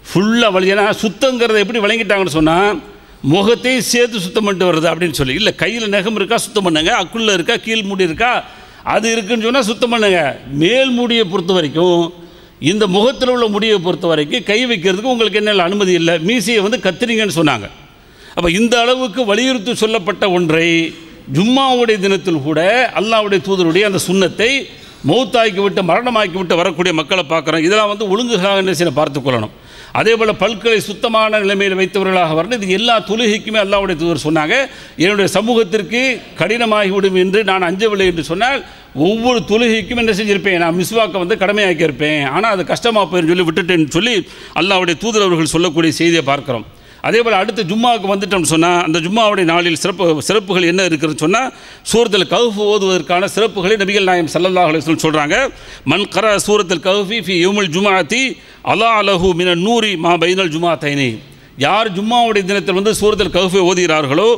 ஃபுல்லாக வலி ஏன்னா சுத்தங்கிறத எப்படி வழங்கிட்டாங்கன்னு சொன்னால் முகத்தையும் சேர்த்து சுத்தம் பண்ணிட்டு வருது அப்படின்னு சொல்லி. இல்லை கையில் நகம் இருக்கா சுத்தம் பண்ணுங்க. அக்குள்ளே இருக்கா கீழ் மூடி இருக்கா அது இருக்குன்னு சொன்னால் சுத்தம் பண்ணுங்க. மேல் மூடியை பொறுத்த வரைக்கும் இந்த முகத்தில் உள்ள முடியை பொறுத்த வரைக்கும் கை வைக்கிறதுக்கு உங்களுக்கு என்ன அனுமதி இல்லை. மீசையை வந்து கத்துறீங்கன்னு சொன்னாங்க. அப்போ இந்த அளவுக்கு வலியுறுத்தி சொல்லப்பட்ட ஒன்றை ஜும்மாவுடைய தினத்தில் கூட அல்லாவுடைய தூதருடைய அந்த சுண்ணத்தை மௌத்தாக்கி விட்டு மரணமாக்கி விட்டு வரக்கூடிய மக்களை பார்க்குறோம். இதெல்லாம் வந்து ஒழுங்குகாக என்ன செய்ய பார்த்துக்கொள்ளணும் அதே போல் பல்களை சுத்தமான நிலைமையில் வைத்தவர்களாக வரணும். இது எல்லா தொழுகைக்குமே அல்லாவுடைய தூதர் சொன்னாங்க. என்னுடைய சமூகத்திற்கு கடினமாகிவிடும் என்று நான் அஞ்சவில்லை என்று சொன்னால் ஒவ்வொரு தொழுகைக்கும் என்ன செஞ்சிருப்பேன்? நான் மிஸ்வாக்கை வந்து கடமையாக்கியிருப்பேன். ஆனால் அது கஷ்டமாக போயின்னு சொல்லி விட்டுட்டேன்னு சொல்லி அல்லாவுடைய தூதர் அவர்கள் சொல்லக்கூடிய செய்தியை பார்க்குறோம். அதே போல் அடுத்து ஜும்மாவுக்கு வந்துட்டோம்னு சொன்னால் அந்த ஜும்மாவுடைய நாளில் சிறப்பு சிறப்புகள் என்ன இருக்குதுன்னு சொன்னால் சூரத்தில் கவுஃப் ஓதுவதற்கான சிறப்புகளை நபிகள் நாயம் சல்லல்லாஹு அலைஹி சொல்கிறாங்க மன் கர சூரத்தில் கவுஃபி ஃபி யுமுல் ஜுமாத்தி அலா அலஹு மின நூரி மா பைனல் ஜுமா தைனி யார் ஜும்மாவுடைய தினத்தில் வந்து சூரத்தில் கவுஃபை ஓதுகிறார்களோ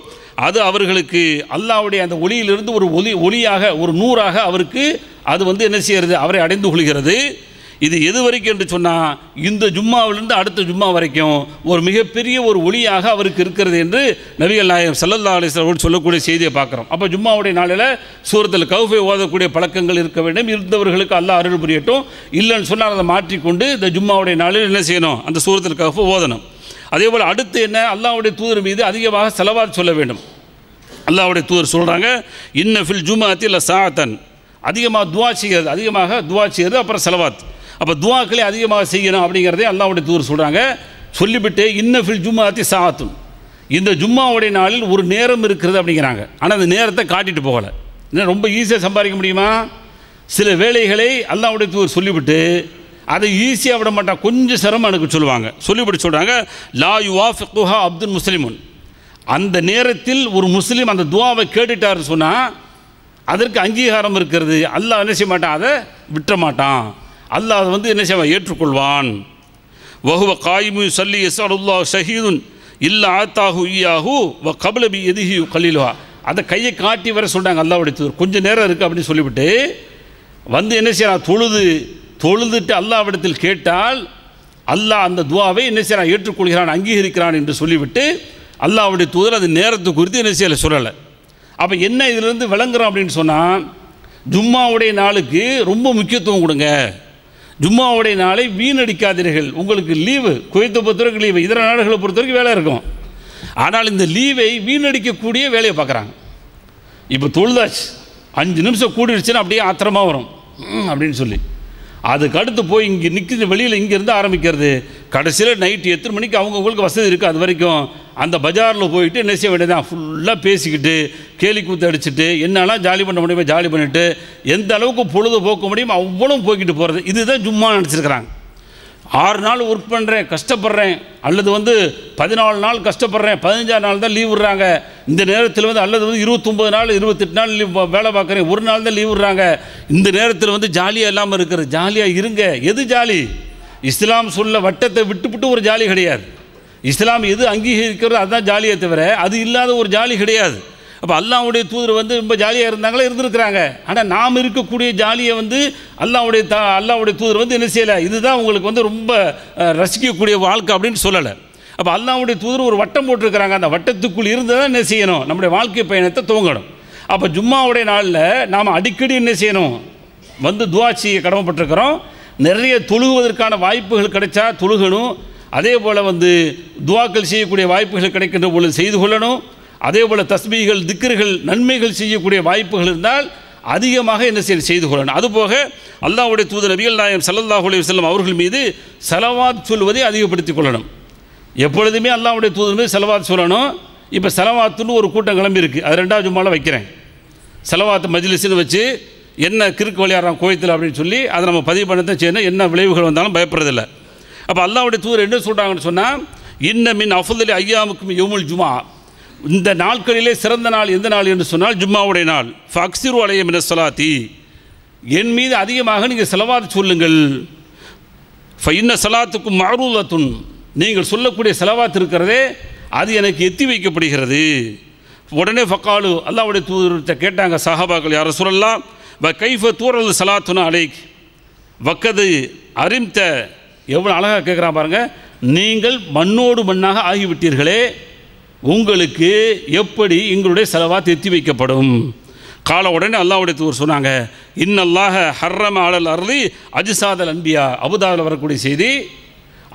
அது அவர்களுக்கு அல்லாவுடைய அந்த ஒளியிலிருந்து ஒரு ஒளி ஒளியாக ஒரு நூறாக அவருக்கு அது வந்து என்ன செய்கிறது? அவரை அடைந்து கொள்கிறது. இது எது வரைக்கும் என்று சொன்னால் இந்த ஜும்மாவிலிருந்து அடுத்த ஜும்மா வரைக்கும் ஒரு மிகப்பெரிய ஒரு ஒளியாக அவருக்கு இருக்கிறது என்று நபிகள் நாயகம் சல்லல்லா அலிஸ்வர்கள் சொல்லக்கூடிய செய்தியை பார்க்குறோம். அப்போ ஜும்மாவுடைய நாளில் சூரத்தில் கவுஃபை ஓதக்கூடிய பழக்கங்கள் இருக்க வேண்டும். இருந்தவர்களுக்கு அல்லாஹ் அருள் புரியட்டும். இல்லைன்னு சொன்னால் அதை மாற்றிக்கொண்டு இந்த ஜும்மாவுடைய நாளில் என்ன செய்யணும்? அந்த சூரத்தில் கவுஃபை ஓதணும். அதே போல் அடுத்து என்ன? அல்லாவுடைய தூதர் மீது அதிகமாக செலவாக சொல்ல வேண்டும். அல்லாஹ்வுடைய தூதர் சொல்கிறாங்க இன்ன ஃபில் ஜுமாத்தில் சாத்தன் அதிகமாக துவா செய்கிறது அதிகமாக துவா செய்கிறது அப்புறம் செலவாத். அப்போ துவாக்களை அதிகமாக செய்யணும் அப்படிங்கிறதே அல்லாவுடைய தூர் சொல்கிறாங்க சொல்லிவிட்டு இன்னஃபில் ஜும்மாத்தி சாத்தும் இந்த ஜும்மாவுடைய நாளில் ஒரு நேரம் இருக்கிறது அப்படிங்கிறாங்க. ஆனால் அந்த நேரத்தை காட்டிட்டு போகலை. இன்னும் ரொம்ப ஈஸியாக சம்பாதிக்க முடியுமா? சில வேலைகளை அல்லாவுடைய தூர் சொல்லிவிட்டு அதை ஈஸியாக விட மாட்டான் கொஞ்சம் சிரமம் எனக்கு சொல்லுவாங்க. சொல்லிவிட்டு சொல்கிறாங்க லா யுவாஃபிகுஹா அப்துல் முஸ்லிமுன். அந்த நேரத்தில் ஒரு முஸ்லீம் அந்த துவாவை கேட்டுட்டாருன்னு சொன்னால் அதற்கு அங்கீகாரம் இருக்கிறது. அல்லாஹ் என்ன செய்ய மாட்டான்? அதை விட்டுற மாட்டான். அல்லாஹ் அதை வந்து என்ன செய்வான்? ஏற்றுக்கொள்வான். வகுவ காயிமு சல்லி எஸ்அலுல்லா ஷஹீதுன் இல்லை ஆத்தாஹு ஈயாஹு வ கபலபி எதிஹி கலிலுவா அதை கையை காட்டி வர சொல்கிறாங்க அல்லாவுடைய தூதர். கொஞ்சம் நேரம் இருக்குது அப்படின்னு சொல்லிவிட்டு வந்து என்ன செய்யறான் தொழுது தொழுதுட்டு அல்லாவிடத்தில் கேட்டால் அல்லாஹ் அந்த துவாவை என்ன செய்யறான் ஏற்றுக்கொள்கிறான் அங்கீகரிக்கிறான் என்று சொல்லிவிட்டு அல்லாவுடைய தூதர் அது நேரத்தை குறித்து என்ன செய்யலை? சொல்லலை. அப்போ என்ன இதிலிருந்து விளங்குறோம் அப்படின்னு சொன்னால் ஜும்மாவுடைய நாளுக்கு ரொம்ப முக்கியத்துவம் கொடுங்க. ஜும்மாவுடைய நாளை வீணடிக்காதீர்கள் உங்களுக்கு லீவு குவைத்தை பொறுத்தவரைக்கும் லீவு. இதர நாடுகளை பொறுத்த வரைக்கும் வேலை இருக்கும். ஆனால் இந்த லீவை வீணடிக்கக்கூடிய வேலையை பார்க்குறாங்க. இப்போ தொழுதாச்சு. அஞ்சு நிமிஷம் கூடிடுச்சுன்னா அப்படியே ஆத்திரமாக வரும். அப்படின்னு சொல்லி. அதுக்கு அடுத்து போய் இங்கே நிற்கிற வெளியில் இங்கேருந்து ஆரம்பிக்கிறது. கடைசியில் நைட்டு எத்தனை மணிக்கு அவங்கவுங்களுக்கு வசதி இருக்குது அது வரைக்கும் அந்த பஜாரில் போயிட்டு என்ன செய்ய வேண்டியதான் ஃபுல்லாக பேசிக்கிட்டு கேலி கூத்து அடிச்சுட்டு என்னெல்லாம் ஜாலி பண்ண முடியுமோ ஜாலி பண்ணிவிட்டு எந்த அளவுக்கு பொழுது போக்க முடியுமோ அவ்வளோ போய்கிட்டு போகிறது இதுதான் ஜும்மா நினச்சிருக்கிறாங்க. ஆறு நாள் ஒர்க் பண்ணுறேன் கஷ்டப்படுறேன். அல்லது வந்து பதினாலு நாள் கஷ்டப்படுறேன் பதினஞ்சாறு நாள் தான் லீவ் விடுறாங்க. இந்த நேரத்தில் வந்து அல்லது வந்து இருபத்தொம்பது நாள் இருபத்தெட்டு நாள் லீவ் வேலை பார்க்குறேன். ஒரு நாள் தான் லீவ் விடுறாங்க. இந்த நேரத்தில் வந்து ஜாலியாக இல்லாமல் இருக்கிற ஜாலியாக இருங்க. எது ஜாலி? இஸ்லாம் சொல்ல வட்டத்தை விட்டுவிட்டு ஒரு ஜாலி கிடையாது. இஸ்லாம் எது அங்கீகரிக்கிறதோ அதுதான் ஜாலியை தவிர அது இல்லாத ஒரு ஜாலி கிடையாது. அப்போ அல்லாவுடைய தூதர் வந்து ரொம்ப ஜாலியாக இருந்தாங்களா? இருந்திருக்கிறாங்க. ஆனால் நாம் இருக்கக்கூடிய ஜாலியை வந்து அல்லாவுடைய த அல்லாவுடைய தூதர் வந்து என்ன செய்யலை? இதுதான் உங்களுக்கு வந்து ரொம்ப ரசிக்கக்கூடிய வாழ்க்கை அப்படின்னு சொல்லலை. அப்போ அல்லாவுடைய தூதர் ஒரு வட்டம் போட்டிருக்கிறாங்க. அந்த வட்டத்துக்குள் இருந்து தான் என்ன செய்யணும்? நம்முடைய வாழ்க்கை பயணத்தை துவங்கணும். அப்போ ஜும்மாவுடைய நாளில் நாம் அடிக்கடி என்ன செய்யணும்? வந்து துவா செய்ய கடமைப்பட்டிருக்கிறோம். நிறைய தொழுகுவதற்கான வாய்ப்புகள் கிடைச்சா தொழுகணும். அதே போல் வந்து துவாக்கள் செய்யக்கூடிய வாய்ப்புகள் கிடைக்கின்ற பொழுது செய்து கொள்ளணும். அதே போல் தஸ்மீகள் திக்ருகள் நன்மைகள் செய்யக்கூடிய வாய்ப்புகள் இருந்தால் அதிகமாக என்ன செய்ய செய்து கொள்ளணும். அதுபோக அல்லாவுடைய தூது நபிகள் நாயம் ஸல்லல்லாஹு செல்லும் அவர்கள் மீது செலவாத் சொல்வதை அதிகப்படுத்திக் கொள்ளணும். எப்பொழுதுமே அல்லாவுடைய தூது மீது செலவாத் சொல்லணும். இப்போ செலவாத்துன்னு ஒரு கூட்டம் கிளம்பி இருக்குது அது ரெண்டாவது ஜும்மால வைக்கிறேன். செலவாத்து மஜ்லிஸ்னு வச்சு என்ன கிறுக்கு விளையாடுறான் கோயத்தில் அப்படின்னு சொல்லி அதை நம்ம பதிவு பண்ணத்தான் செய்யணும். என்ன விளைவுகள் வந்தாலும் பயப்படுறதில்ல. அப்போ அல்லாவுடைய தூதர் என்ன சொல்கிறாங்கன்னு சொன்னால் இன்ன மின் அஃபுதலி ஐயாமுக்கும் யோமுல் ஜுமா இந்த நாட்களிலே சிறந்த நாள் எந்த நாள் என்று சொன்னால் ஜும்மாவுடைய நாள். ஃபக்சிரு அலைய மின சலாத்தி. என் மீது அதிகமாக நீங்கள் செலவாத்து சொல்லுங்கள். ஃபைன்ன சலாத்துக்கும் மாரூலத்துன் நீங்கள் சொல்லக்கூடிய செலவாத்து இருக்கிறதே அது எனக்கு எத்தி வைக்கப்படுகிறது. உடனே ஃபக்காலு அல்லாவுடைய தூதர்கிட்ட கேட்டாங்க சஹாபாக்கள் யாரை சொல்லலாம் வ கைஃப தூரல் சலாத்துனா அலைக்? வக்கது அரிம்த. எவ்வளோ அழகாக கேட்குறான் பாருங்கள் நீங்கள் மண்ணோடு மண்ணாக ஆகிவிட்டீர்களே உங்களுக்கு எப்படி எங்களுடைய செலவாத் எத்தி வைக்கப்படும்? கால உடனே அல்லாஹ்வுடைய தூர் சொன்னாங்க இன்னல்லாக ஹர்ரம் அலல் அருளி அஜிசாதல் அன்பியா. அபுதாபில் வரக்கூடிய செய்தி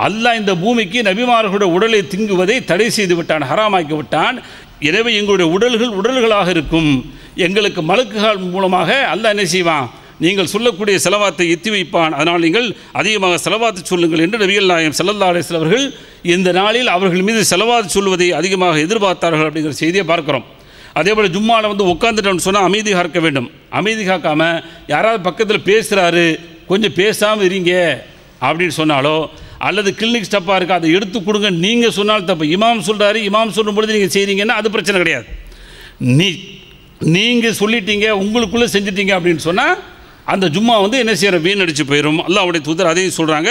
அல்லாஹ் இந்த பூமிக்கு நபிமார்களுடைய உடலை திங்குவதை தடை செய்து விட்டான் ஹராமாக்கி விட்டான். எனவே எங்களுடைய உடல்கள் உடல்களாக இருக்கும். எங்களுக்கு மலக்குகள் மூலமாக அல்லாஹ் என்ன செய்வான்? நீங்கள் சொல்லக்கூடிய செலவாத்தை எத்தி வைப்பான். அதனால் நீங்கள் அதிகமாக செலவாத்து சொல்லுங்கள் என்று நபிகள் நாயம் ஸல்லல்லாஹு அலைஹி இந்த நாளில் அவர்கள் மீது செலவாது சொல்வதை அதிகமாக எதிர்பார்த்தார்கள் அப்படிங்கிற செய்தியை பார்க்குறோம். அதே போல் ஜும்மாவில் வந்து உட்காந்துட்டோம்னு சொன்னால் அமைதி காக்க வேண்டும். அமைதி காக்காம யாராவது பக்கத்தில் பேசுகிறாரு கொஞ்சம் பேசாமல் இருங்க அப்படின்னு சொன்னாலோ அல்லது கிளினிக் ஸ்டப்பாக இருக்குது அதை எடுத்து கொடுங்க நீங்கள் சொன்னாலும் தப்பு. இமாம் சொல்கிறாரு இமாம் சொல்லும் பொழுது நீங்கள் செய்கிறீங்கன்னா அது பிரச்சனை கிடையாது. நீ நீங்கள் சொல்லிட்டீங்க உங்களுக்குள்ளே செஞ்சிட்டீங்க அப்படின்னு சொன்னால் அந்த ஜும்மா வந்து என்ன செய்கிற வீணடிச்சு போயிடும் அல்லாவுடைய தூதர் அதையும் சொல்கிறாங்க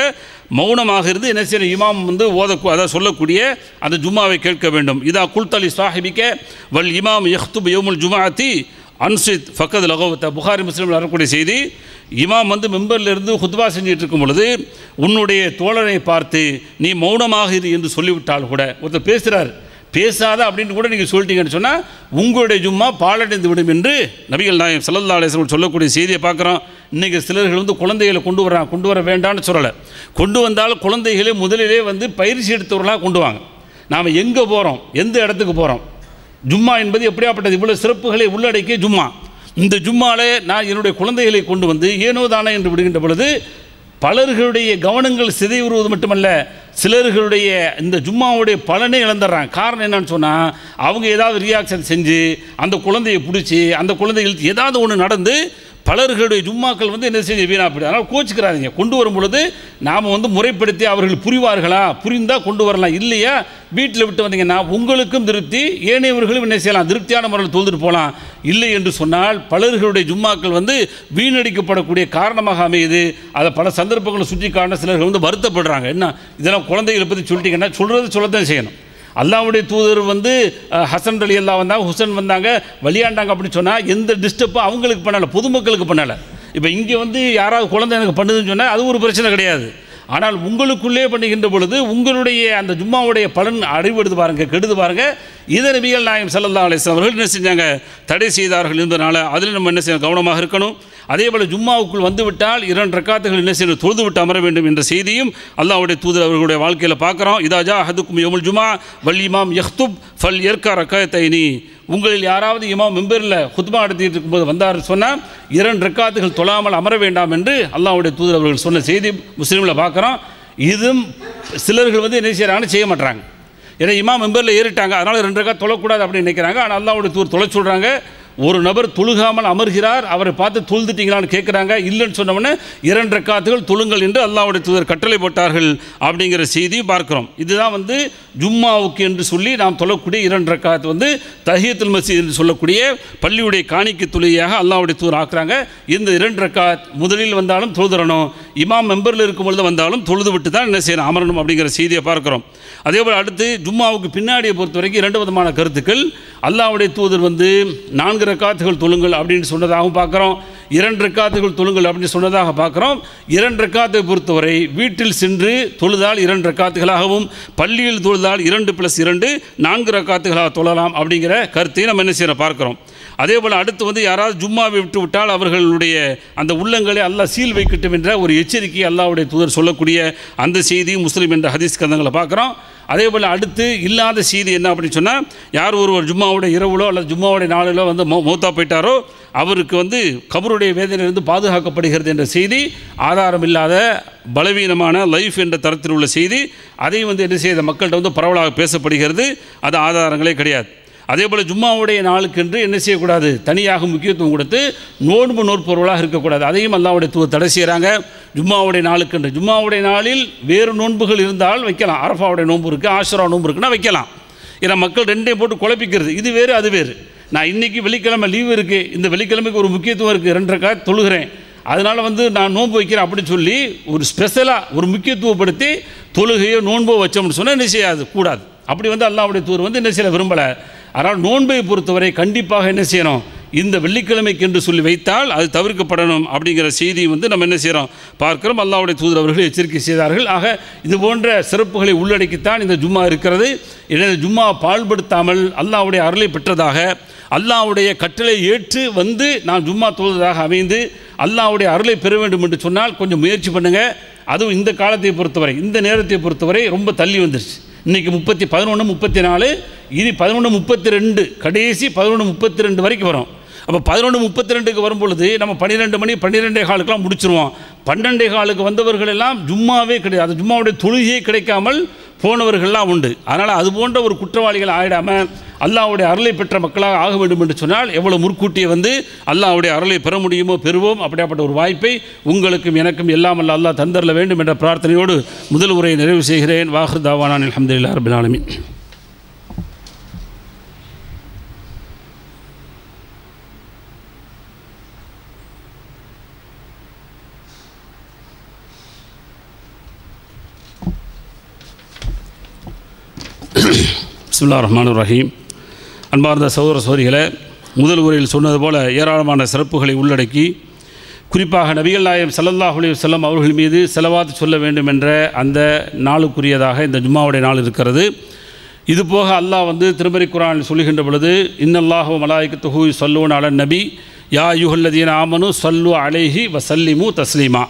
மௌனமாக இருந்து என்ன செய்கிற இமாம் வந்து ஓத அதை சொல்லக்கூடிய அந்த ஜும்மாவை கேட்க வேண்டும். இதா குல்தலி சாஹிபிக்க வல் இமாம் யஹ்துப் யோமுல் ஜுமாத்தி அன்சித் ஃபக்கத் லகோவத்தை புகாரி முஸ்லீமில் வரக்கூடிய செய்தி இமாம் வந்து மெம்பர்லேருந்து ஹுத்வா செஞ்சுட்டு இருக்கும் பொழுது உன்னுடைய தோழனை பார்த்து நீ மௌனமாக இரு என்று சொல்லிவிட்டால் கூட ஒருத்தர் பேசுகிறார் பேசாத அப்படின்னு கூட நீங்கள் சொல்லிட்டீங்கன்னு சொன்னால் உங்களுடைய ஜும்மா பாலடைந்து விடும் என்று நபிகள் நாயம் சல்லல்லா அலைஹி சொல்லக்கூடிய செய்தியை பார்க்குறோம். இன்றைக்கி சிலர்கள் வந்து குழந்தைகளை கொண்டு வர்றாங்க கொண்டு வர வேண்டாம்னு சொல்லலை. கொண்டு வந்தாலும் குழந்தைகளே முதலிலே வந்து பயிற்சி எடுத்தவர்களாக கொண்டு வாங்க. நாம் எங்கே போகிறோம் எந்த இடத்துக்கு போகிறோம் ஜும்மா என்பது எப்படியாப்பட்டது? இவ்வளோ சிறப்புகளை உள்ளடக்கிய ஜும்மா. இந்த ஜும்மாலே நான் என்னுடைய குழந்தைகளை கொண்டு வந்து ஏனோ தானே என்று விடுகின்ற பொழுது பலர்களுடைய கவனங்கள் சிதைவுறுவது மட்டுமல்ல சிலர்களுடைய இந்த ஜும்மாவுடைய பலனே இழந்துடுறாங்க. காரணம் என்னன்னு சொன்னால் அவங்க ஏதாவது ரியாக்ஷன் செஞ்சு அந்த குழந்தையை பிடிச்சி அந்த குழந்தைகளுக்கு ஏதாவது ஒன்று நடந்து பலர்களுடைய ஜும்மாக்கள் வந்து என்ன செஞ்சு வீணா அப்படி அதனால் கோச்சிக்கிறாதீங்க. கொண்டு வரும் பொழுது நாம் வந்து முறைப்படுத்தி அவர்கள் புரிவார்களா? புரிந்தால் கொண்டு வரலாம். இல்லையா? வீட்டில் விட்டு வந்தீங்கன்னா உங்களுக்கும் திருப்தி ஏனையவர்களும் என்ன செய்யலாம்? திருப்தியான முறையில் தொழுதுட்டு போகலாம். இல்லை என்று சொன்னால் பலர்களுடைய ஜும்மாக்கள் வந்து வீணடிக்கப்படக்கூடிய காரணமாக அமையுது. அதை பல சந்தர்ப்பங்களை சுற்றி காரண சிலர்கள் வந்து வருத்தப்படுறாங்க. என்ன? இதெல்லாம் குழந்தைகளை பற்றி சொல்லிட்டீங்கன்னா சொல்கிறது சொல்லத்தான் செய்யணும். அல்லாவுடைய தூதர் வந்து ஹசன் அலி அல்லா வந்தாங்க ஹுசன் வந்தாங்க விளையாண்டாங்க அப்படின்னு சொன்னால் எந்த டிஸ்டர்பும் அவங்களுக்கு பண்ணலை பொதுமக்களுக்கு பண்ணலை. இப்போ இங்கே வந்து யாராவது குழந்தை எனக்கு பண்ணுதுன்னு சொன்னால் அது ஒரு பிரச்சனை கிடையாது. ஆனால் உங்களுக்குள்ளே பண்ணுகின்ற பொழுது உங்களுடைய அந்த ஜும்மாவுடைய பலன் அடைபடுது பாருங்கள் கெடுது பாருங்கள் இதை நபிகள் நாயம் சல்லா அலைஹி அவர்கள் என்ன செஞ்சாங்க? தடை செய்தார்கள் இருந்தனால அதில் நம்ம என்ன செய்யணும்? கவனமாக இருக்கணும். அதே போல் ஜும்மாவுக்குள் வந்துவிட்டால் இரண்டு ரக்காத்துகள் என்ன செய்யணும்? தொழுது விட்டு அமர வேண்டும் என்ற செய்தியும் அல்லாவுடைய தூதர் அவர்களுடைய வாழ்க்கையில் பார்க்குறோம். இதாஜா ஹதுக்கும் யமுல் ஜுமா வல் இமாம் யஹ்துப் ஃபல் எர்கா ரக்காயத்தைனி. உங்களில் யாராவது இமாம் மெம்பரில் ஹுத்மா நடத்திட்டு இருக்கும்போது வந்தார் சொன்னால் இரண்டு ரக்காத்துகள் தொழாமல் அமர வேண்டாம் என்று அல்லாவுடைய தூதர் அவர்கள் சொன்ன செய்தி முஸ்லீமில் பார்க்குறோம். இதுவும் சிலர்கள் வந்து என்ன செய்கிறாங்கன்னு செய்ய மாட்டாங்க ஏன்னா இமாம் மெம்பரில் ஏறிட்டாங்க. அதனால் ரெண்டு ரக்கா தொழக்கூடாது அப்படின்னு நினைக்கிறாங்க. ஆனால் அல்லாவுடைய தூர் தொலை சொல்கிறாங்க ஒரு நபர் துழுகாமல் அமர்கிறார் அவரை பார்த்து தொழுதுட்டீங்களான்னு கேட்குறாங்க இல்லைன்னு சொன்னவொடனே இரண்டு ரக்காத்துகள் துளுங்கள் என்று அல்லாவுடைய தூதர் கட்டளை போட்டார்கள் அப்படிங்கிற செய்தி பார்க்கிறோம். இதுதான் வந்து ஜும்மாவுக்கு என்று சொல்லி நாம் சொல்லக்கூடிய இரண்டு ரக்காத் வந்து தஹியத்துல் மசீத் என்று சொல்லக்கூடிய பள்ளியுடைய காணிக்கு துளியாக அல்லாஹ்வுடைய தூதர் ஆக்குறாங்க. இந்த இரண்டு ரக்காத் முதலில் வந்தாலும் தொழுதுறணும் இமாம் மெம்பரில் இருக்கும் பொழுது வந்தாலும் தொழுது விட்டு தான் என்ன செய்யணும் அமரணும் அப்படிங்கிற செய்தியை பார்க்குறோம். அதே போல் அடுத்து ஜும்மாவுக்கு பின்னாடியை பொறுத்த வரைக்கும் இரண்டு விதமான கருத்துக்கள். அல்லாவுடைய தூதர் வந்து நான்கு ரக்காத்துகள் தொழுங்கள் அப்படின்னு சொன்னதாகவும் பார்க்குறோம். இரண்டு ரக்காத்துகள் தொழுங்கள் அப்படின்னு சொன்னதாக பார்க்குறோம். இரண்டு ரக்காத்தை பொறுத்தவரை வீட்டில் சென்று தொழுதால் இரண்டு ரக்காத்துகளாகவும் பள்ளியில் தொழுதால் இரண்டு ப்ளஸ் இரண்டு நான்கு ரக்காத்துகளாக தொழலாம் அப்படிங்கிற கருத்தையும் நம்ம என்ன செய்யறோம்? பார்க்குறோம். அதே போல் அடுத்து வந்து யாராவது ஜும்மாவை விட்டு விட்டால் அவர்களுடைய அந்த உள்ளங்களை அல்லாஹ் சீல் வைக்கட்டும் என்ற ஒரு எச்சரிக்கை அல்லாவுடைய தூதர் சொல்லக்கூடிய அந்த செய்தியும் முஸ்லீம் என்ற ஹதீஸ் கந்தங்களை பார்க்குறோம். அதே போல் அடுத்து இல்லாத செய்தி என்ன அப்படின்னு சொன்னால் யார் ஒருவர் ஜும்மாவுடைய இரவுலோ அல்லது ஜும்மாவுடைய நாளிலோ வந்து மௌ மௌத்தா போயிட்டாரோ அவருக்கு வந்து கபருடைய வேதனையிலிருந்து பாதுகாக்கப்படுகிறது என்ற செய்தி ஆதாரம் இல்லாத பலவீனமான லைஃப் என்ற தரத்தில் உள்ள செய்தி அதையும் வந்து என்ன செய்த மக்கள்கிட்ட வந்து பரவலாக பேசப்படுகிறது. அது ஆதாரங்களே கிடையாது. அதே போல் ஜும்மாவுடைய நாளுக்கென்று என்ன செய்யக்கூடாது? தனியாக முக்கியத்துவம் கொடுத்து நோன்பு நோற்பொருளாக இருக்கக்கூடாது. அதையும் அல்லாவுடைய தூ தடை செய்கிறாங்க ஜும்மாவுடைய நாளுக்கென்று. ஜும்மாவுடைய நாளில் வேறு நோன்புகள் இருந்தால் வைக்கலாம். அரஃபாவுடைய நோன்பு இருக்குது ஆஷரா நோன்பு இருக்குன்னா வைக்கலாம். ஏன்னா மக்கள் ரெண்டையும் போட்டு குழப்பிக்கிறது. இது வேறு அது வேறு. நான் இன்றைக்கி வெள்ளிக்கிழமை லீவு இருக்குது இந்த வெள்ளிக்கிழமைக்கு ஒரு முக்கியத்துவம் இருக்குது ரெண்டரைக்கா தொழுகிறேன். அதனால் வந்து நான் நோன்பு வைக்கிறேன் அப்படின்னு சொல்லி ஒரு ஸ்பெஷலாக ஒரு முக்கியத்துவப்படுத்தி தொழுகையோ நோன்போ வச்சோம்னு சொன்னால் என்ன செய்யாது? கூடாது. அப்படி வந்து அல்லாவுடைய தூர் வந்து என்ன செய்ய விரும்பலை. ஆனால் நோன்பை பொறுத்தவரை கண்டிப்பாக என்ன செய்யணும்? இந்த வெள்ளிக்கிழமைக்கு என்று சொல்லி வைத்தால் அது தவிர்க்கப்படணும் அப்படிங்கிற செய்தி வந்து நம்ம என்ன செய்கிறோம் பார்க்கிறோம். அல்லாவுடைய தூதர் அவர்கள் எச்சரிக்கை செய்தார்கள். ஆக இது போன்ற சிறப்புகளை உள்ளடக்கித்தான் இந்த ஜும்மா இருக்கிறது. எனவே ஜும்மா பால்படுத்தாமல் அல்லாவுடைய அருளை பெற்றதாக அல்லாவுடைய கட்டளை ஏற்று வந்து நான் ஜும்மா தொழுவதாக அமைந்து அல்லாவுடைய அருளை பெற வேண்டும் என்று சொன்னால் கொஞ்சம் முயற்சி பண்ணுங்கள் அதுவும் இந்த காலத்தை பொறுத்தவரை இந்த நேரத்தை பொறுத்தவரை ரொம்ப தள்ளி வந்துருச்சு. இன்றைக்கி முப்பத்தி பதினொன்று முப்பத்தி நாலு இனி பதினொன்று முப்பத்தி ரெண்டு கடைசி பதினொன்று முப்பத்தி ரெண்டு வரைக்கும் வரும். அப்போ பதினொன்று முப்பத்தி ரெண்டுக்கு வரும் பொழுது நம்ம பன்னிரெண்டு மணி பன்னிரெண்டே காலுக்கெல்லாம் முடிச்சிருவோம். பன்னெண்டே காலுக்கு வந்தவர்கள் எல்லாம் ஜும்மாவே கிடையாது. அது ஜும்மாவுடைய தொழுகையே கிடைக்காமல் போனவர்கள்லாம் உண்டு. அதனால் அது போன்ற ஒரு குற்றவாளிகள் ஆயிடாமல் அல்லாவுடைய அருளை பெற்ற மக்களாக ஆக வேண்டும் என்று சொன்னால் எவ்வளோ முற்கூட்டியை வந்து அல்லாவுடைய அருளை பெற முடியுமோ பெறுவோம். அப்படியாப்பட்ட ஒரு வாய்ப்பை உங்களுக்கும் எனக்கும் எல்லாம் அல்ல அல்லாஹ் தந்தரல வேண்டும் என்ற பிரார்த்தனையோடு முதல் உரையை நிறைவு செய்கிறேன். வாஹர் தாவானான் அலமதுல்லா ரபின் ஆலமின் الله الرحمن ரஹீம் அன்பார்ந்த சகோதர சோதரிகளை முதல் உரையில் சொன்னது போல ஏராளமான சிறப்புகளை உள்ளடக்கி குறிப்பாக நபிகள் நாயம் ஸல்லல்லாஹு அலைஹி அவர்கள் மீது செலவாத்து சொல்ல வேண்டும் என்ற அந்த நாளுக்குரியதாக இந்த ஜும்மாவுடைய நாள் இருக்கிறது. இது போக அல்லாஹ் வந்து திருமறை குரானில் சொல்லுகின்ற பொழுது இன்னல்லாஹு தொகு சல்லுவோன் அல நபி யா யுஹல்லதீன ஆமனு சல்லு அலைஹி வசல்லிமு தஸ்லீமா.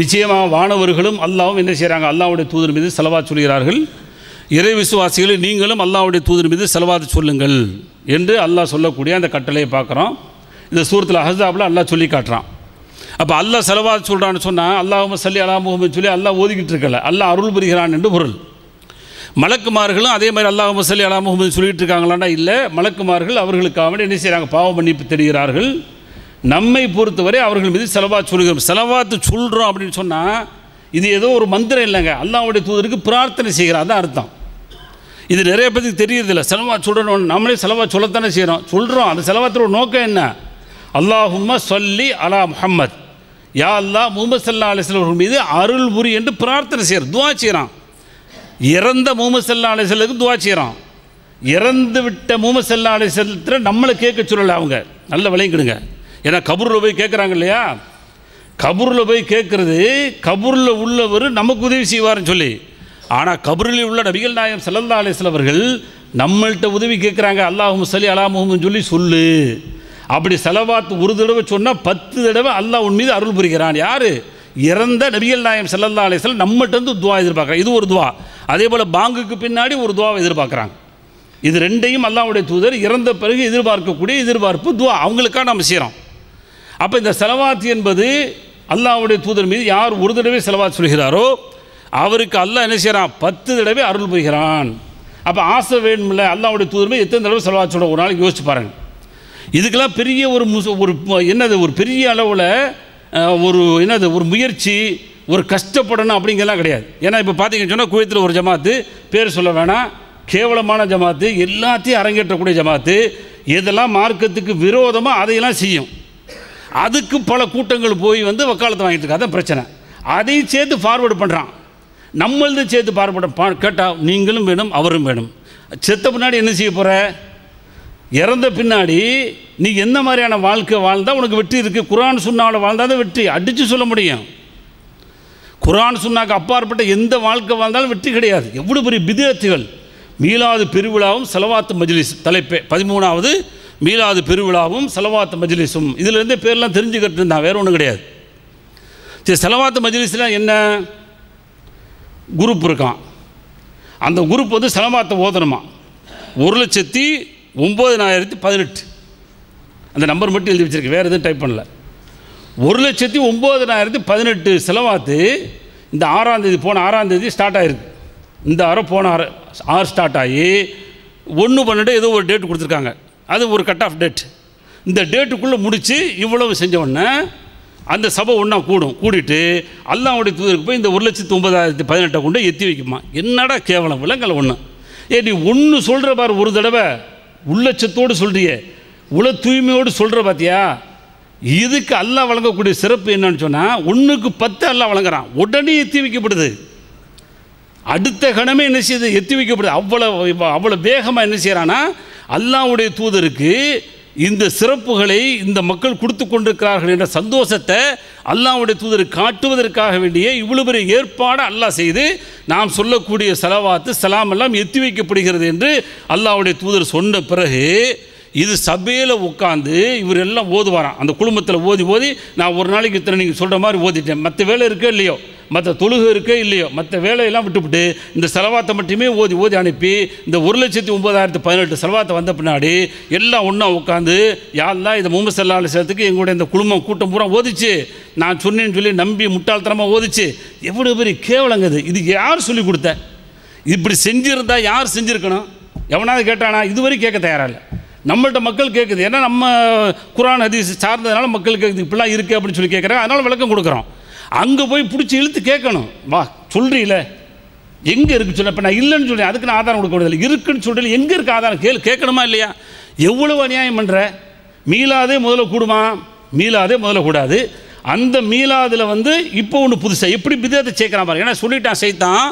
நிச்சயமாக வானவர்களும் அல்லாவும் என்ன செய்கிறாங்க அல்லாவுடைய தூதர் மீது செலவா சொல்கிறார்கள். இறை விசுவாசிகளை நீங்களும் அல்லாவுடைய தூதர் மீது செலவாது சொல்லுங்கள் என்று அல்லாஹ் சொல்லக்கூடிய அந்த கட்டளையை பார்க்குறோம். இந்த சூரத்தில் அஹாபில் அல்லாஹ் சொல்லி காட்டுறான். அப்போ அல்லாஹ் செலவாது சொல்கிறான்னு சொன்னால் அல்லாஹ் சல்லி அலா முகமது சொல்லி அல்லாஹ் ஓதிக்கிட்டு இருக்கல. அல்லாஹ் அருள் புரிகிறான் என்று பொருள். மலக்குமார்களும் அதே மாதிரி அல்லாஹ் சல்லி அலா முகமது சொல்லிகிட்டு இருக்காங்களான்னா இல்லை மலக்குமார்கள் அவர்களுக்காக என்ன செய்கிறாங்க பாவ மன்னிப்பு தெரிகிறார்கள். நம்மை பொறுத்தவரை அவர்கள் மீது செலவாக சொல்கிறோம் செலவாத்து சொல்கிறோம் அப்படின்னு சொன்னால் இது ஏதோ ஒரு மந்திரம் இல்லைங்க. அல்லாவுடைய தூதருக்கு பிரார்த்தனை செய்கிறார் அதான் அர்த்தம். இது நிறைய பேருக்கு தெரியறதில்ல. செலவா சொல்லணும் நம்மளே செலவா சொல்லத்தானே செய்கிறோம் சொல்கிறோம் அந்த செலவாத்தோட நோக்கம் என்ன? அல்லாஹும்ம சொல்லி அலா முஹம்மத். யா அல்லா முகமது சல்லா அலிஸ்லாம் மீது அருள் புரி என்று பிரார்த்தனை செய்கிறோம் துவா செய்கிறான் இறந்த முகமது சல்லா அலிஸ்லுக்கு துவா செய்கிறான் இறந்து விட்ட முகமது சல்லா அலிஸ்லத்தில் நம்மளை கேட்க சொல்லலை அவங்க. நல்ல விளையங்கிடுங்க ஏன்னா கபூரில் போய் கேட்குறாங்க இல்லையா? கபூரில் போய் கேட்குறது கபூரில் உள்ளவர் நமக்கு உதவி செய்வார்னு சொல்லி. ஆனால் கபரில் உள்ள நபிகள் நாயம் செல்லல்லா அலிஸ்ல அவர்கள் நம்மள்கிட்ட உதவி கேட்குறாங்க அல்லாஹும் சலி அலா சொல்லி சொல்லு. அப்படி செலவாத்து ஒரு தடவை சொன்னால் பத்து தடவை அல்லாஹ் உன் மீது அருள் புரிகிறான். யார்? இறந்த நபிகள் நாயம் செல்லல்லா அலிஸ்லாம் நம்மகிட்ட இருந்து துவா எதிர்பார்க்குறாங்க. இது ஒரு துவா. அதே போல் பாங்குக்கு பின்னாடி ஒரு துவாவை எதிர்பார்க்குறாங்க. இது ரெண்டையும் அல்லாவுடைய தூதர் இறந்த பிறகு எதிர்பார்க்கக்கூடிய எதிர்பார்ப்பு துவா. அவங்களுக்காக நம்ம செய்கிறோம் அப்போ இந்த செலவாத்து என்பது அல்லாவுடைய தூதர் மீது யார் ஒரு தடவை செலவாத்து சொல்கிறாரோ அவருக்கு அல்லா என்ன செய்கிறான் பத்து தடவை அருள் புரிகிறான். அப்போ ஆசை வேணுமில்ல அல்லாவுடைய தூதுமை எத்தனை தடவை செலவா சொல்ல ஒரு நாளைக்கு யோசிச்சு பாருங்கள் இதுக்கெல்லாம் பெரிய ஒரு முச ஒரு என்னது ஒரு பெரிய அளவில் ஒரு என்னது ஒரு முயற்சி ஒரு கஷ்டப்படணும் அப்படிங்கிறலாம் கிடையாது. ஏன்னா இப்போ பார்த்தீங்கன்னு சொன்னால் குவைத்தில் ஒரு ஜமாத்து பேர் சொல்ல வேணாம். கேவலமான ஜமாத்து எல்லாத்தையும் அரங்கேற்றக்கூடிய ஜமாத்து. எதெல்லாம் மார்க்கத்துக்கு விரோதமாக அதையெல்லாம் செய்யும். அதுக்கு பல கூட்டங்கள் போய் வந்து வக்காலத்தை வாங்கிட்டு இருக்கு. பிரச்சனை. அதையும் சேர்த்து ஃபார்வேர்டு பண்ணுறான் நம்மளது சேர்த்து ஃபார்வேர்டு பா கேட்டால் நீங்களும் வேணும் அவரும் வேணும். செத்த பின்னாடி என்ன செய்ய போகிற இறந்த பின்னாடி நீ எந்த மாதிரியான வாழ்க்கை வாழ்ந்தால் உனக்கு வெற்றி இருக்குது குரான் சுண்ணாவில் வாழ்ந்தால் தான் வெற்றி. அடித்து சொல்ல முடியும். குரான் சுண்ணாக்கு அப்பாற்பட்ட எந்த வாழ்க்கை வாழ்ந்தாலும் வெற்றி கிடையாது. எவ்வளோ பெரிய பிதத்துகள் மீளாது பெருவிழாவும் செலவாத்து மஜ்லிஸ். தலைப்பே பதிமூணாவது. மீளாது பெருவிழாவும் செலவாத்து மஜ்லிஸும். இதிலேருந்தே பேர்லாம் தெரிஞ்சுக்கிட்டு இருந்தான் வேற ஒன்றும் கிடையாது. சரி செலவாத்து மஜ்லிஸ்லாம் என்ன? குரூப் இருக்கான். அந்த குரூப் வந்து செலவாத்தை ஓதணுமா? ஒரு லட்சத்தி ஒம்பதினாயிரத்தி பதினெட்டு. அந்த நம்பர் மட்டும் எழுதி வச்சுருக்கு. வேறு எதுவும் டைப் பண்ணல. ஒரு லட்சத்தி ஒம்பதினாயிரத்தி பதினெட்டு செலவாத்து இந்த ஆறாந்தேதி போன ஆறாந்தேதி ஸ்டார்ட் ஆகிருக்கு இந்த ஆரம் போன ஆறு ஆறு ஸ்டார்ட் ஆகி ஒன்று பன்னெண்டு ஏதோ ஒரு டேட் கொடுத்துருக்காங்க. அது ஒரு கட் ஆஃப் டேட் இந்த டேட்டுக்குள்ளே முடித்து இவ்வளவு செஞ்ச உடனே அந்த சபை ஒன்றா கூடும். கூடிட்டு அல்லாவுடைய தூதருக்கு போய் இந்த ஒரு லட்சத்து ஒன்பதாயிரத்தி பதினெட்டை கொண்டு எத்தி வைக்குமா? என்னடா கேவலம் விலங்கலை ஒன்று ஏ நீ ஒன்று சொல்கிற பாரு ஒரு தடவை உள்ளச்சத்தோடு சொல்கிறியே உள தூய்மையோடு சொல்கிற பார்த்தியா இதுக்கு அல்லாஹ் வழங்கக்கூடிய சிறப்பு என்னன்னு சொன்னால் ஒன்றுக்கு பத்து அல்லாஹ் வழங்குறான். உடனே எத்தி வைக்கப்படுது. அடுத்த கணமே என்ன செய்யுது? எத்தி வைக்கப்படுது. அவ்வளோ அவ்வளோ வேகமாக என்ன செய்கிறான்னா அல்லாவுடைய தூதருக்கு இந்த சிறப்புகளை இந்த மக்கள் கொடுத்து கொண்டிருக்கிறார்கள் என்ற சந்தோஷத்தை அல்லாவுடைய தூதர் காட்டுவதற்காக வேண்டிய இவ்வளவு பெரிய ஏற்பாடு அல்லாஹ் செய்து நாம் சொல்லக்கூடிய செலவாத்து சலாம் எல்லாம் எத்தி வைக்கப்படுகிறது என்று அல்லாவுடைய தூதர் சொன்ன பிறகு இது சபையில் உட்காந்து இவர் எல்லாம் ஓதுவாராம். அந்த குடும்பத்தில் ஓதி ஓதி நான் ஒரு நாளைக்கு இத்தனை நீங்கள் சொல்கிற மாதிரி ஓதிட்டேன். மற்ற வேலை இருக்கோ இல்லையோ? மற்ற தொழுகை இருக்கோ இல்லையோ மற்ற வேலையெல்லாம் விட்டுவிட்டு இந்த செலவாத்தை மட்டுமே ஓதி ஓதி அனுப்பி இந்த ஒரு லட்சத்தி ஒம்பதாயிரத்து பதினெட்டு செலவாத்தை வந்த பின்னாடி எல்லாம் ஒன்றா உட்காந்து யாரெல்லாம் இதை முகமது சல்லா அலிஸ்லத்துக்கு எங்களுடைய இந்த குடும்பம் கூட்டம் பூரா ஓதிச்சு நான் சொன்னேன்னு சொல்லி நம்பி முட்டாள்தனமாக ஓதிச்சு எவ்வளோ பெரிய கேவலங்குது இது. யார் சொல்லி கொடுத்த? இப்படி செஞ்சுருந்தா யார் செஞ்சுருக்கணும்? எவனாவது கேட்டானா? இதுவரை கேட்க தயாராக இல்லை நம்மள்ட்ட மக்கள் கேட்குது ஏன்னா நம்ம குரான் ஹதீஸ் சார்ந்ததுனால மக்கள் கேட்குது இப்படிலாம் இருக்குது அப்படின்னு சொல்லி கேட்குறாங்க அதனால் விளக்கம் கொடுக்குறோம். அங்கே போய் பிடிச்சி இழுத்து கேட்கணும். வா சொல்கிறீல எங்கே இருக்குது சொல்ல இப்போ நான் இல்லைன்னு சொல்கிறேன் அதுக்கு நான் ஆதாரம் கொடுக்க முடியாது இருக்குன்னு சொல்கிறேன் எங்கே இருக்க ஆதாரம்? கேள் கேட்கணுமா இல்லையா? எவ்வளவு அநியாயம் பண்ணுற மீளாதே முதல்ல கூடுமா? மீளாதே முதல்ல கூடாது. அந்த மீளாதில் வந்து இப்போ ஒன்று புதுசாக எப்படி விதத்தை சேர்க்குறான் பாருங்க ஏன்னா சொல்லிட்டான் செய்தான்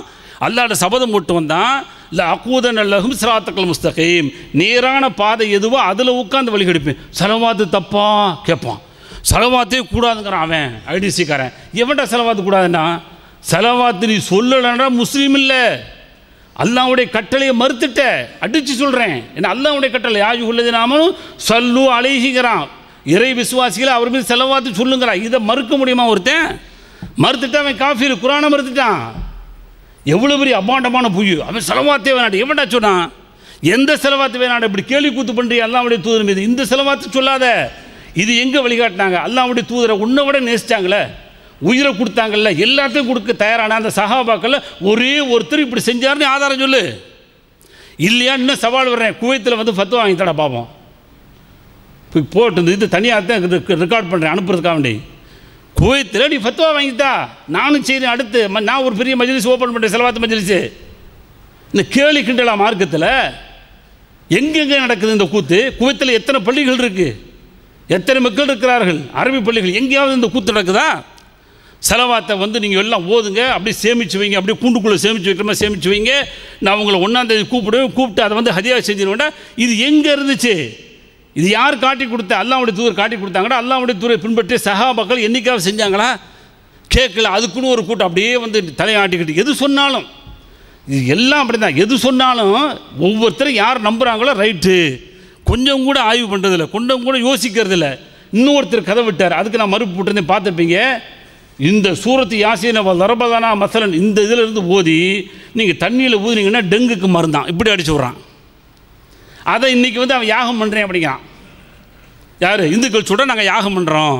அல்லாட சபதம் போட்டு வந்தான். இல்லை அக்கூதன் அல்லகும் சிராத்தக்கல் முஸ்தகையும் நேரான பாதை எதுவோ அதில் உட்காந்து வழி கெடுப்பேன் செலவாத்து தப்பா? கேட்பான். செலவாத்தே கூடாதுங்கிறான் அவன் ஐடிசிக்காரன். எவன்டா செலவாத்து கூடாதுன்னா செலவாத்து நீ சொல்லலைன்னா முஸ்லீம் இல்லை. அல்லாவுடைய கட்டளையை மறுத்துட்ட. அடித்து சொல்கிறேன் ஏன்னா அல்லாவுடைய கட்டளை? யாஜு உள்ளது நாமும் சல்லு அழகிங்கிறான் இறை விசுவாசிகளை அவர் மீது செலவாத்து சொல்லுங்கிறான். இதை மறுக்க முடியுமா ஒருத்தன்? மறுத்துட்டு அவன் காஃபியில் குரானை மறுத்துட்டான். எவ்வளோ பெரிய அபாண்டமான புயு. அவன் செலவாத்தே வேணாடு எவன்டா சொன்னான்? எந்த செலவாத்து வேணாடு இப்படி கேள்வி கூத்து பண்ணுறிய அல்லாவுடைய தூதர் மீது. இந்த செலவாத்து சொல்லாத. இது எங்கே வழிகாட்டினாங்க? அல்லாவுடைய தூதரை உன்னை விட நேசித்தாங்களே உயிரை கொடுத்தாங்கல்ல. எல்லாத்தையும் கொடுக்க தயாரான? அந்த சகாபாக்கள் ஒரே ஒருத்தர் இப்படி செஞ்சாருன்னு ஆதாரம் சொல்லு. இல்லையா? இன்னும் சவால் வர்றேன். குவைத்தில் வந்து ஃபத்துவா வாங்கி பார்ப்போம் இப்போ போட்டு இது தனியாக தான் ரெக்கார்ட் பண்ணுறேன் அனுப்புறதுக்காக வேண்டி. குவைத்தில் நீ ஃபத்துவா வாங்கித்தா. நானும் செய்கிறேன் அடுத்து. ம- நான் ஒரு பெரிய மஜ்லிஸ் ஓப்பன் பண்ணுறேன் செலவாத்து மஜ்லிஸு. இந்த கேலி கிண்டலா மார்க்கத்தில் எங்கெங்கே நடக்குது இந்த கூத்து? குவைத்தில் எத்தனை பள்ளிகள் இருக்குது எத்தனை மக்கள் இருக்கிறார்கள்? அரபி பள்ளிகள் எங்கேயாவது இந்த கூத்து நடக்குதா? செலவாத்தை வந்து நீங்கள் எல்லாம் ஓதுங்க அப்படியே சேமிச்சு வைங்க அப்படியே கூண்டுக்குள்ளே சேமிச்சு வைக்கிற மாதிரி சேமிச்சு வைங்க. நான் உங்களை ஒன்றாந்தேதி கூப்பிடுவேன் கூப்பிட்டு அதை வந்து ஹதியாக செஞ்சிருவேன் இது எங்கே இருந்துச்சு? இது யார் காட்டி கொடுத்தா? அல்லாவுடைய தூதர் காட்டி கொடுத்தாங்கடா அல்லாவுடைய தூரை பின்பற்றி சகாபாக்கள் என்னைக்காவது செஞ்சாங்களா? கேட்கல. அதுக்குன்னு ஒரு கூட்டம் அப்படியே வந்து தலையாட்டிக்கிட்டு எது சொன்னாலும். இது எல்லாம் அப்படி தான் எது சொன்னாலும் ஒவ்வொருத்தரும் யார் நம்புகிறாங்களோ ரைட்டு. கொஞ்சம் கூட ஆய்வு பண்ணுறதில்ல கொஞ்சம் கூட யோசிக்கிறதில்ல. இன்னொருத்தர் கதை விட்டார். அதுக்கு நான் மறுப்பு போட்டிருந்தேன். பார்த்துருப்பீங்க. இந்த சூரத்து யாசின லரபதானா மசலன் இந்த இதில் இருந்து ஓதி நீங்கள் தண்ணியில் ஊதினீங்கன்னா டெங்குக்கு மருந்தான். இப்படி அடிச்சு விட்றான். அதை இன்றைக்கி வந்து அவன் யாகம் பண்ணுறேன் அப்படிங்கிறான். யார்? இந்துக்கள் சுட நாங்கள் யாகம் பண்ணுறோம்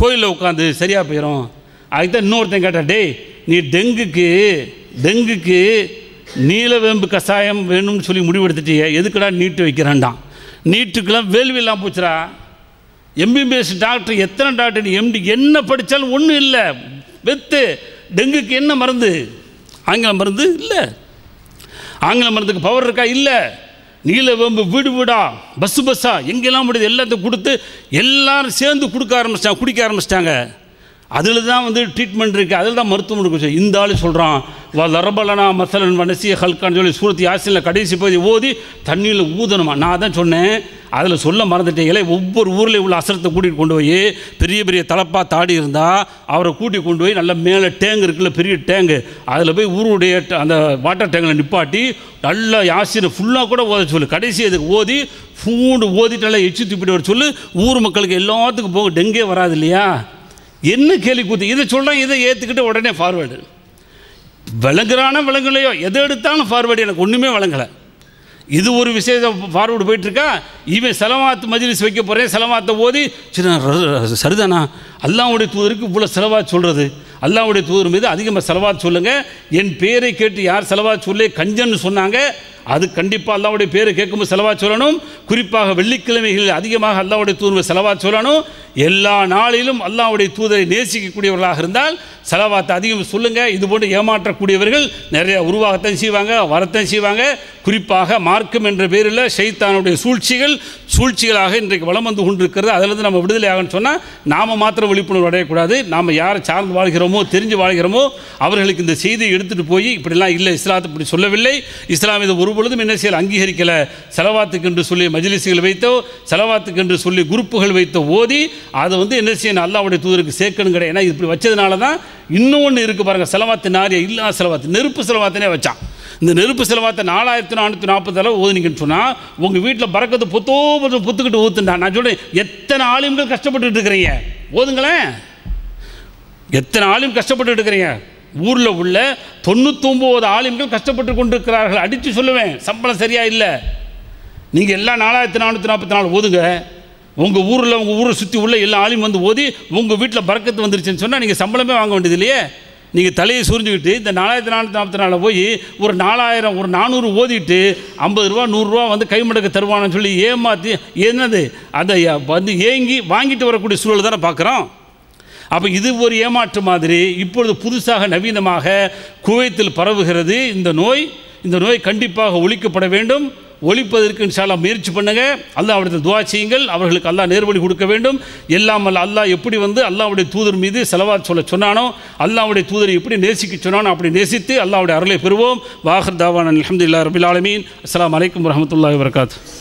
கோயிலில் உட்காந்து சரியாக போயிடும் அதுக்கு தான் இன்னொருத்தன் கேட்டான் டேய் நீ டெங்குக்கு டெங்குக்கு நீலவேம்பு கஷாயம் வேணும்னு சொல்லி முடிவெடுத்துட்டிய. எதுக்குடா நீட்டு வைக்கிறான்டான்? நீட்டுக்கெல்லாம் வேள்வியெல்லாம் போச்சுரா போச்சுடா எம்பிபிஎஸ் டாக்டர் எத்தனை டாக்டர் எம்டி என்ன படித்தாலும் ஒன்றும் இல்லை. வெத்து டெங்குக்கு என்ன மருந்து? ஆங்கில மருந்து இல்லை. ஆங்கில மருந்துக்கு பவர் இருக்கா? இல்லை. நீலவேம்பு வீடு வீடா? பஸ்ஸு பஸ்ஸா எங்கெல்லாம் முடியுது? எல்லாத்தையும் கொடுத்து எல்லாரும் சேர்ந்து கொடுக்க ஆரம்பிச்சிட்டாங்க குடிக்க ஆரம்பிச்சிட்டாங்க. அதில் தான் வந்து ட்ரீட்மெண்ட் இருக்குது அதில் தான் மருத்துவம் இருக்கு. இந்த ஆள் சொல்கிறான் லரபலனா மசலன் வனசிய ஹல்கான்னு சொல்லி சூரத்தி யாசினில் கடைசி பகுதி ஓதி தண்ணியில் ஊதணுமா? நான் தான் சொன்னேன். அதில் சொல்ல மறந்துட்டீங்களே ஒவ்வொரு ஊரில் உள்ள அசரத்தை கூட்டிகிட்டு கொண்டு போய் பெரிய பெரிய தலப்பாக தாடி இருந்தால் அவரை கூட்டி கொண்டு போய் நல்ல மேலே டேங்க் இருக்குல்ல பெரிய டேங்கு. அதில் போய் ஊருடைய ட- அந்த வாட்டர் டேங்கில் நிப்பாட்டி நல்லா யாசினை ஃபுல்லாக கூட ஓத சொல்லு. கடைசி அதுக்கு ஓதி பூண்டு ஓதிட்டு நல்லா எச்சு துப்பிட்டு வர சொல்லு. ஊர் மக்களுக்கு எல்லாத்துக்கும் போக டெங்கே வராது இல்லையா? என்ன கேள்வி கூத்து? இதை சொல்கிறேன் இதை ஏற்றுக்கிட்டு உடனே ஃபார்வேர்டு விளங்குறானா விளங்கலையோ எதை எடுத்தாலும் ஃபார்வேர்டு எனக்கு ஒன்றுமே விளங்கலை. இது ஒரு விஷயத்த ஃபார்வேர்டு போயிட்டுருக்கா? இவன் செலவாத்து மஜிலிஸ் வைக்க போகிறேன் செலவாத்தை ஓதி சரி சரிதானா? அல்லாவுடைய தூதருக்கு இவ்வளோ செலவாக சொல்கிறது அல்லாவுடைய தூதர் மீது அதிகமாக செலவாக சொல்லுங்கள் என் பேரை கேட்டு யார் செலவாக சொல்லி கஞ்சன்னு சொன்னாங்க. அது கண்டிப்பாக அல்லாவுடைய பேரை கேட்கும்போது செலவாக சொல்லணும். குறிப்பாக வெள்ளிக்கிழமைகளில் அதிகமாக அல்லாவுடைய தூதர் செலவாக சொல்லணும். எல்லா நாளிலும் அல்லாவுடைய தூதரை நேசிக்கக்கூடியவர்களாக இருந்தால் செலவாத்தை அதிகம் சொல்லுங்கள் இது போன்று ஏமாற்றக்கூடியவர்கள் நிறைய உருவாகத்தான் செய்வாங்க வரத்தான் செய்வாங்க. குறிப்பாக மார்க்கம் என்ற பேரில் ஷைத்தானுடைய சூழ்ச்சிகள் சூழ்ச்சிகளாக இன்றைக்கு வளம் வந்து கொண்டிருக்கிறது. அதிலிருந்து நம்ம விடுதலை ஆகணும்னு சொன்னால் நாம் மாத்திரம் விழிப்புணர்வு அடையக்கூடாது. நாம் யாரை சார்ந்து வாழ்கிறோமோ தெரிஞ்சு வாழ்கிறோமோ அவர்களுக்கு இந்த செய்தியை எடுத்துகிட்டு போய் இப்படிலாம் இல்லை இஸ்லாத்தை இப்படி சொல்லவில்லை. இஸ்லாம் இதை ஒரு பொழுதும் என்ன செய்யல அங்கீகரிக்கலை. செலவாத்துக்கு என்று சொல்லி மஜிலிசுகள் வைத்தோ செலவாத்துக்கு என்று சொல்லி குரூப்புகள் வைத்தோ ஓதி அதை வந்து என்ன செய்யணும் அல்லாவுடைய தூதருக்கு சேர்க்கணும் கிடையாது ஏன்னா இப்படி வச்சதுனால தான் இன்னொன்று இருக்குது பாருங்கள் செலவாத்து நாரிய இல்லா செலவாத்து. நெருப்பு செலவாத்தினே வச்சான். இந்த நெருப்பு செலவாத்தை நாலாயிரத்தி நானூற்றி நாற்பது அளவு ஓதுனீங்கன்னு சொன்னால் உங்கள் வீட்டில் பறக்கிறது பொத்தோ பொத்து புத்துக்கிட்டு ஊத்துண்டா. நான் சொல்கிறேன் எத்தனை ஆளுங்கள் கஷ்டப்பட்டுட்டு இருக்கிறீங்க? ஓதுங்களேன். எத்தனை ஆளும் கஷ்டப்பட்டு இருக்கிறீங்க? ஊரில் உள்ள தொண்ணூத்தொம்பது ஆளுங்கள் கஷ்டப்பட்டு கொண்டிருக்கிறார்கள். அடித்து சொல்லுவேன். சம்பளம் சரியாக இல்லை. நீங்கள் எல்லாம் நாலாயிரத்தி நானூற்றி நாற்பத்தி நாலு ஓதுங்க உங்கள் ஊரில் உங்கள் ஊரை சுற்றி உள்ள எல்லா ஆளும் வந்து ஓதி உங்கள் வீட்டில் பறக்கத்து வந்துருச்சுன்னு சொன்னால் நீங்கள் சம்பளமே வாங்க வேண்டியது இல்லையே? நீங்கள் தலையை சுரிஞ்சுக்கிட்டு இந்த நாலாயிரத்தி நானூற்றி நாற்பத்தி நாலில் போய் ஒரு நாலாயிரம் ஒரு நானூறு ஓதிட்டு ஐம்பது ரூபா நூறுரூவா வந்து கைமடக்க தருவான்னு சொல்லி ஏமாற்றி என்னது? அதை வந்து ஏங்கி வாங்கிட்டு வரக்கூடிய சூழல் தானே பார்க்குறோம். அப்போ இது ஒரு ஏமாற்று மாதிரி இப்பொழுது புதுசாக நவீனமாக குவைத்தில் பரவுகிறது இந்த நோய். இந்த நோய் கண்டிப்பாக ஒழிக்கப்பட வேண்டும். ஒழிப்பதற்கு இன்ஷால்லா முயற்சி பண்ணுங்க. அல்லாஹ் அவரிடத்தில் துவா செய்யுங்கள். அவர்களுக்கு அல்லாஹ் நேர்வழி கொடுக்க வேண்டும். எல்லாம் அல்ல அல்லாஹ் எப்படி வந்து அல்லாவுடைய தூதர் மீது செலவாத் சொல்ல சொன்னானோ அல்லாவுடைய தூதரை எப்படி நேசிக்க சொன்னானோ அப்படி நேசித்து அல்லாவுடைய அருளை பெறுவோம். வாஹர் தாவான் அலமதுல்லா ரபில் ஆலமீன். அஸ்லாம் வலைக்கம் வரஹ்மத்துல்லாஹி வரகாத்து